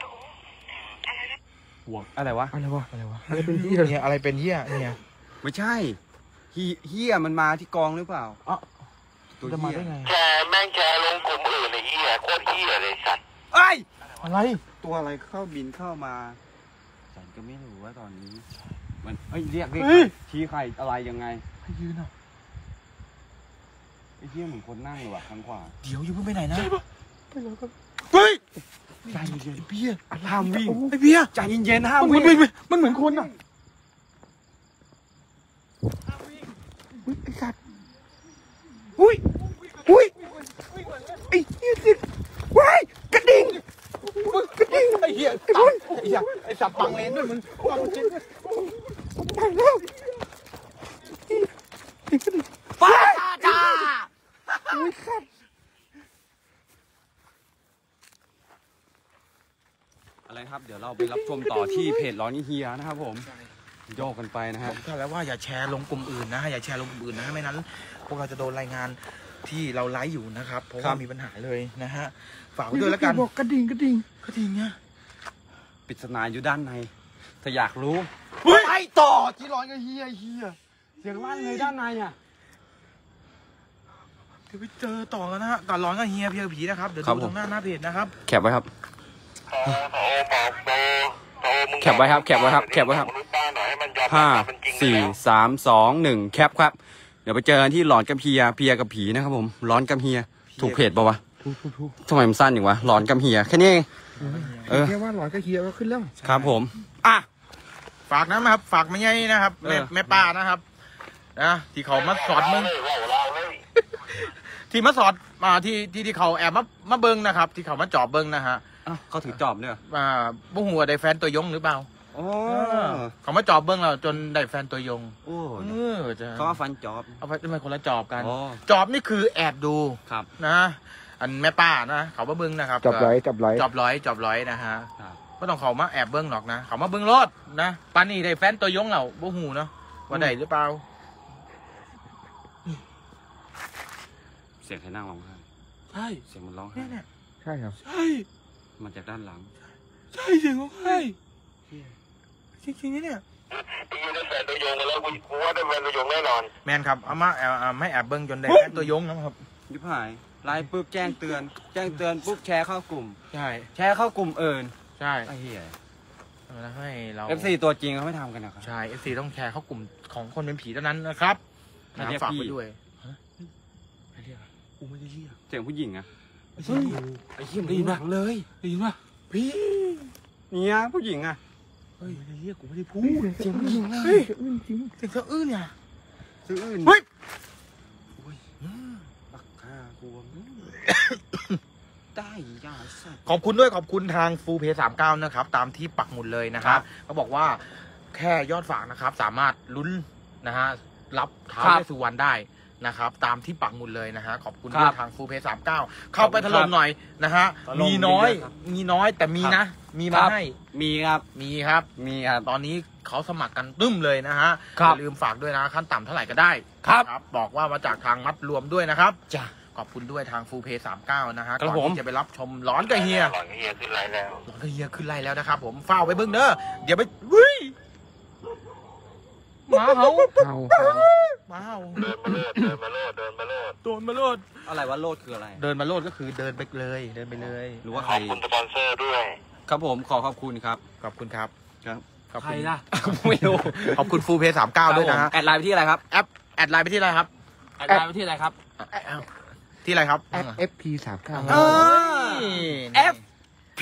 ห่วงอะไรวะ
อะไรวะ
อะไรวะ
อะไรเป็นเฮีย
เฮียอะไรเป็นเฮียเฮีย
ไม่ใช่เฮีเฮียมันมาที่กองหรือเปล่า
อ๋อ
ตัว
จะมา
เฮีย
ได้ไง
แชร์แม่งแชร์ลงกลุ่มอื่นไอ้เฮียโคตรเฮียเลยสัตว์
เอ้ย
อะไร
ตัวอะไรเข้าบินเข้ามาฉันก็ไม่รู้ ว่าตอนนี้ มันเอ้ยเรียกเรียก
เฮ้ย
ชี้ใครอะไรยังไง
ใครยืนอะ
ไอ้เฮียเหมือนคนนั่งเลยว่ะทางขวา
เดี๋ยวอย่าเพิ่งไปไหนนะ
เฮ้ย
ใจเย็นเบียร์
ห้ามวิ่ง
ไอเบียร์
ใจเย็นๆห้าม
มันเหมื
วิ่
อน
ง
มันเหมือนคนอะ
อุ้ยไอสัตว์อุ้ยอุ้ยไอ้เฮียสิว้ายกระดิ่งกระดิ่ง
ไอเฮีย
ไอ้บุญ
ไอ้เฮียไอ้สับปังเลนด้วยมึงปังจริง
ไปแล้วไปจ้าอุ้ยสัตว์
อะไรครับ เดี๋ยวเราไปรับชมต่อที่เพจร้อนี้เฮียนะครับผมโยกกันไปนะฮะ
มก็แล้วว่าอย่าแชร์ลงกลุ่มอื่นนะอย่าแชร์ลงกลุ่มอื่นนะไม่นั้น พวกเราจะโดนรายงานที่เราไลฟ์อยู่นะครับ เพราะว่ามีปัญหาเลยนะฮะ ฝากไว้ด้วยแล้วกัน
บอกกระดิ่งกระดิ่ง
ก็จริงเนี่ย
ปริศนาอยู่ด้านใน ถ้าอยากรู้
ไปต่อจีร้อนกับเฮียเฮีย
เสียงลั่นเลยด้านในอะ
เดี๋ยวไปเจอต่อกันนะฮะกับร้อนกับเฮียเพียผีนะครับ เดี๋ยว
ครับ
ดู
ผม
ตรงหน้าหน้าเพจนะครับ
แคปไว้ครับ
โตโตบอกโตโตมึง
แคปไว้ครับแคปไว้ครับ แคปไว้ครับ
มนุษย์ป้าหน่อยให้มันยอมรับ
ห้า
ความเป็นจริง
สี่
แล้ว
สามสองหนึ่งแคปครับ เดี๋ยวไปเจอกันที่หลอนกับเฮียเพียกับผีนะครับผมร้อนกับเฮียถูกเพจปะวะ ทำไมมันสั้นอย่างวะหลอนกับเฮียแค่นี้เองเออ
แค่ว่าหลอนก็เฮียก็ขึ้นแล้ว
ครับผม อะ
ฝากนะครับ ฝากไม่ใช่นะครับแม่
เออ
แม่ป้านะครับนะที่เขามาสอนมึง
เล่าเลยเล่าเลย
ที่ที่มาสอดมาที่ที่ที่เขาแอบมามาเบิ้งนะครับ ที่เขามาจอบเบิ้งนะฮะ
อ้าวเขาถือจอบเนี่ยเหรอ
อ่าบุหัวาได้แฟนตัวยงหรือเปล่า
โอ้
เขามาจอบเบิ้งเราจนได้แฟนตัวยง
โอ้
เออจะ
เขาว่าฟันจอบ
เอาไปทำไมคนละจอบกัน
อ๋อ
จอบนี่คือแอบดู
ครับ
นะ อันแม่ป้านะเขามาเบิ้งนะครับ
จับร้อยจับร้อย
จอบร้อยจอบร้อยนะฮะ
ครับ
ก็ต้องเขามาแอบเบิ้งหรอกนะเขามาเบิ้งรถนะปานนี่ได้แฟนตัวยงเราบุหูเนาะว่าได้หรือเปล่า
เสียงใครนั่งร้องไห้
ใช่
เสียงมันร้องไห้
เนี่ยเนี่ย
ใช่ครับ
ใช่
มาจากด้านหลัง
ใช่เสียงร้องไห้
จริงๆนะเนี่ย
ไอ้ยี่ได้แฟนตัวยงกันแล้วกูกูว่าได้แฟนตัวยงแน่นอน
แมนครับเอามาแอบเอาไม่แอบเบิ้งจนได้แฟนตัวยงนะครับ
ยิบหาย ไลน์ปุ๊บแจ้งเตือน แจ้งเตือนปุ๊บแชร์เข้ากลุ่ม
ใช่
แชร์เข้ากลุ่มเอิญ
ใช่
ไอ้เหี้ย
แล้วให้เรา
FC ตัวจริงเขาไม่ทำกันนะครับ
ใช่ FC ต้องแชร์เข้ากลุ่มของคนเป็นผีเท่านั้นนะครับ
ถ้าเรียก
ฝาก
พี่
ไปด้วย
กูไม่ได้เรียก
เสียงผู้หญิงอะ
ไอ้เหี้ยไอ้เหี้ยได้ยินปะเลยได้ยินปะพี่
เนี่ยผู้หญิงอะ
เฮ้ยไม่ได้เรียกกูไม่ได้พูด
เสียงผู้หญิงเลย
เฮ้ย
เสียงผู้หญิงจริง
เสียงสะอื้นเนี่ย
ซื้ออื่น
เฮ้ย
ปักฆ่ากู ได้ยาสัตว์
ขอบคุณด้วยขอบคุณทางฟูเพย์สามเก้านะครับ ตามที่ปักหมุดเลยนะครับเขาบอกว่าแค่ยอดฝากนะครับ สามารถลุ้นนะฮะรับท้าว
ครับ
เวสสุวรรณได้นะครับ ตามที่ปักหมุดเลยนะฮะขอบคุณ
ครับ
ด้วยทางฟูเพย์สามเก้าเข้าไปถล่มหน่อยนะฮะ
ถล่ม
มีน้อย
เรื่อยๆครับ
มีน้อยแต่มีนะ มี
ครั
มา
บ
ให้
มีครับ
มีครับ
มีครับ
ตอนนี้เขาสมัครกันตึ้มเลยนะฮะ
ครับ
อย่าลืมฝากด้วยนะขั้นต่ำเท่าไหร่ก็ได้
ครับ
ครับบอกว่ามาจากทางมัดรวมด้วยนะครับ
จ้ะ
ขอบคุณด้วยทางฟูเพย์สามเก้านะฮะ
ครับ
ก่อน
ผม
ที่จะไปรับชมร้อนกับเฮีย
หลังเฮียขึ้นไลน์แล้ว
ร้อนกับเฮียขึ้นไล่แล้วนะครับผมเฝ้าไปเบิ้งเด้อ เดี๋ยวไปวิ่งหมาเห่า
เฮา
หมาเห่า
เดินมาโลดเดินมาโลดเดินมาโลด
โดนมาโลด
อะไรว่าโลดคืออะไร
เดินมาโลดก็คือเดินไปเลย เดินไปเลย
หรือว่า
ข
ใคร
อบคุณสปอนเซอร์ด้วย
ครับผมขอขอบคุณครับ
ขอบคุณครับ
ครับ
ขอบ
ใคร
คุณ
ล่ะ
ไม่รู้
ขอบคุณฟูเพย์สามเก้าด้วยนะฮะ
แอดไลน์ไปที่อะไรครับ
แอป แอดไลน์ไปที่อะไรครับ
แอดไลน์ไปที่อะไรครับ
แอด ที่อะไรครับ
แอป FP สามเก้า
เอ้ย
F P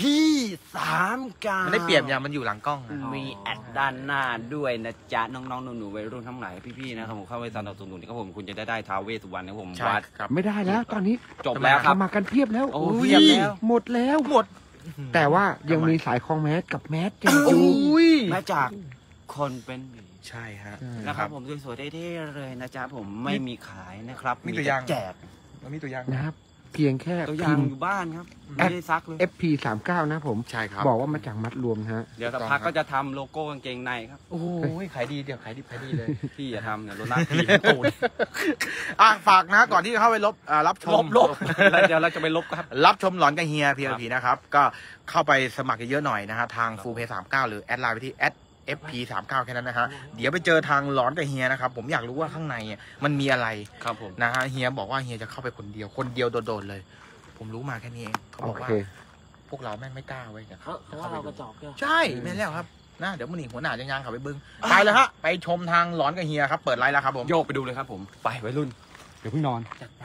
สามกา
มันได้เปรียบอย่างมันอยู่หลังกล้องอะ
มีแอดด้านหน้าด้วยนะจ๊ะ น้องๆหนูๆวัยรุ่นทั้งหลายพี่ๆนะครับผมเข้าไปสนับสนุนนะครับผมคุณจะได้ได้ท้าวเวสสุวรรณนะครับผม
ใช่
วัด
ครับ
ไม่ได้แล้ว ตอนนี้
จบแล้วครับ
สมัครกันเพียบแล้ว
โอ้
ย
เพียบแล้ว
หมดแล้ว
หมด
แต่ว่ายังมีสายคลองแมสกับแมสยังอ
โอ้
ยู่
ย
มาจากคนเป็นหมี
ใช่ฮะ
ใช่
นะครับผมสวยๆเท่ๆเลยนะจ๊ะผมไม่มีขายนะครับ
มีตัวอย่าง
แจก
มันมีตัวอย่าง
นะครับ เพียงแค่
ตัวอย่า
พิ
ง
มพ์
อยู่บ้านครับไม่ได้ซักเลย
FP สามเก้านะผม
ใช่ครับ
บอกว่ามาจากมัดรวมฮะ
เดี๋ยวสักพักก็จะทำโลโก้กางเกงในครับ
โอ้ยขายดีเดี๋ยวขายดีขายดีเลย
พี่อย่าทำเนี่ยรถลากพี่ตูด
อะฝากนะก่อนที่จะเข้าไปลบอ่ารับช
ล
ม
บลบแล้วเดี๋ยวเราจะไปลบครับ
รับชมหลอนกับเฮียพีพีนะครับ ก็เข้าไปสมัครเยอะๆหน่อยนะฮะทางฟูเพย์สามเก้าหรือ แอดไลน์ไปที่แอด FP สามเก้าแค่นั้นนะฮะเดี๋ยวไปเจอทางหลอนกับเฮียนะครับ ผมอยากรู้ว่าข้างในอะมันมีอะไร
ครับผม
นะฮะเฮียบอกว่าเฮียจะเข้าไปคนเดียวคนเดียวโดดๆเลย ผมรู้มาแค่นี้เองเขา
โอบ
อกว่า
เค
พวกเราแม่งไม่กล้าเว้ยจะ
เขาเขาว่าเรากระจอกเนี่ย
ใช่แม่นแล้วครับนะเดี๋ยวมันหนีหัวหน้าจะยางขับไปบึ้งไปเลยฮะไปชมทางหลอนกับเฮียครับเปิดไลน์แล้วครับผม
โยกไปดูเลยครับผมไปไว้รุ่นเดี๋ยวเพิ่งนอน
จัดไป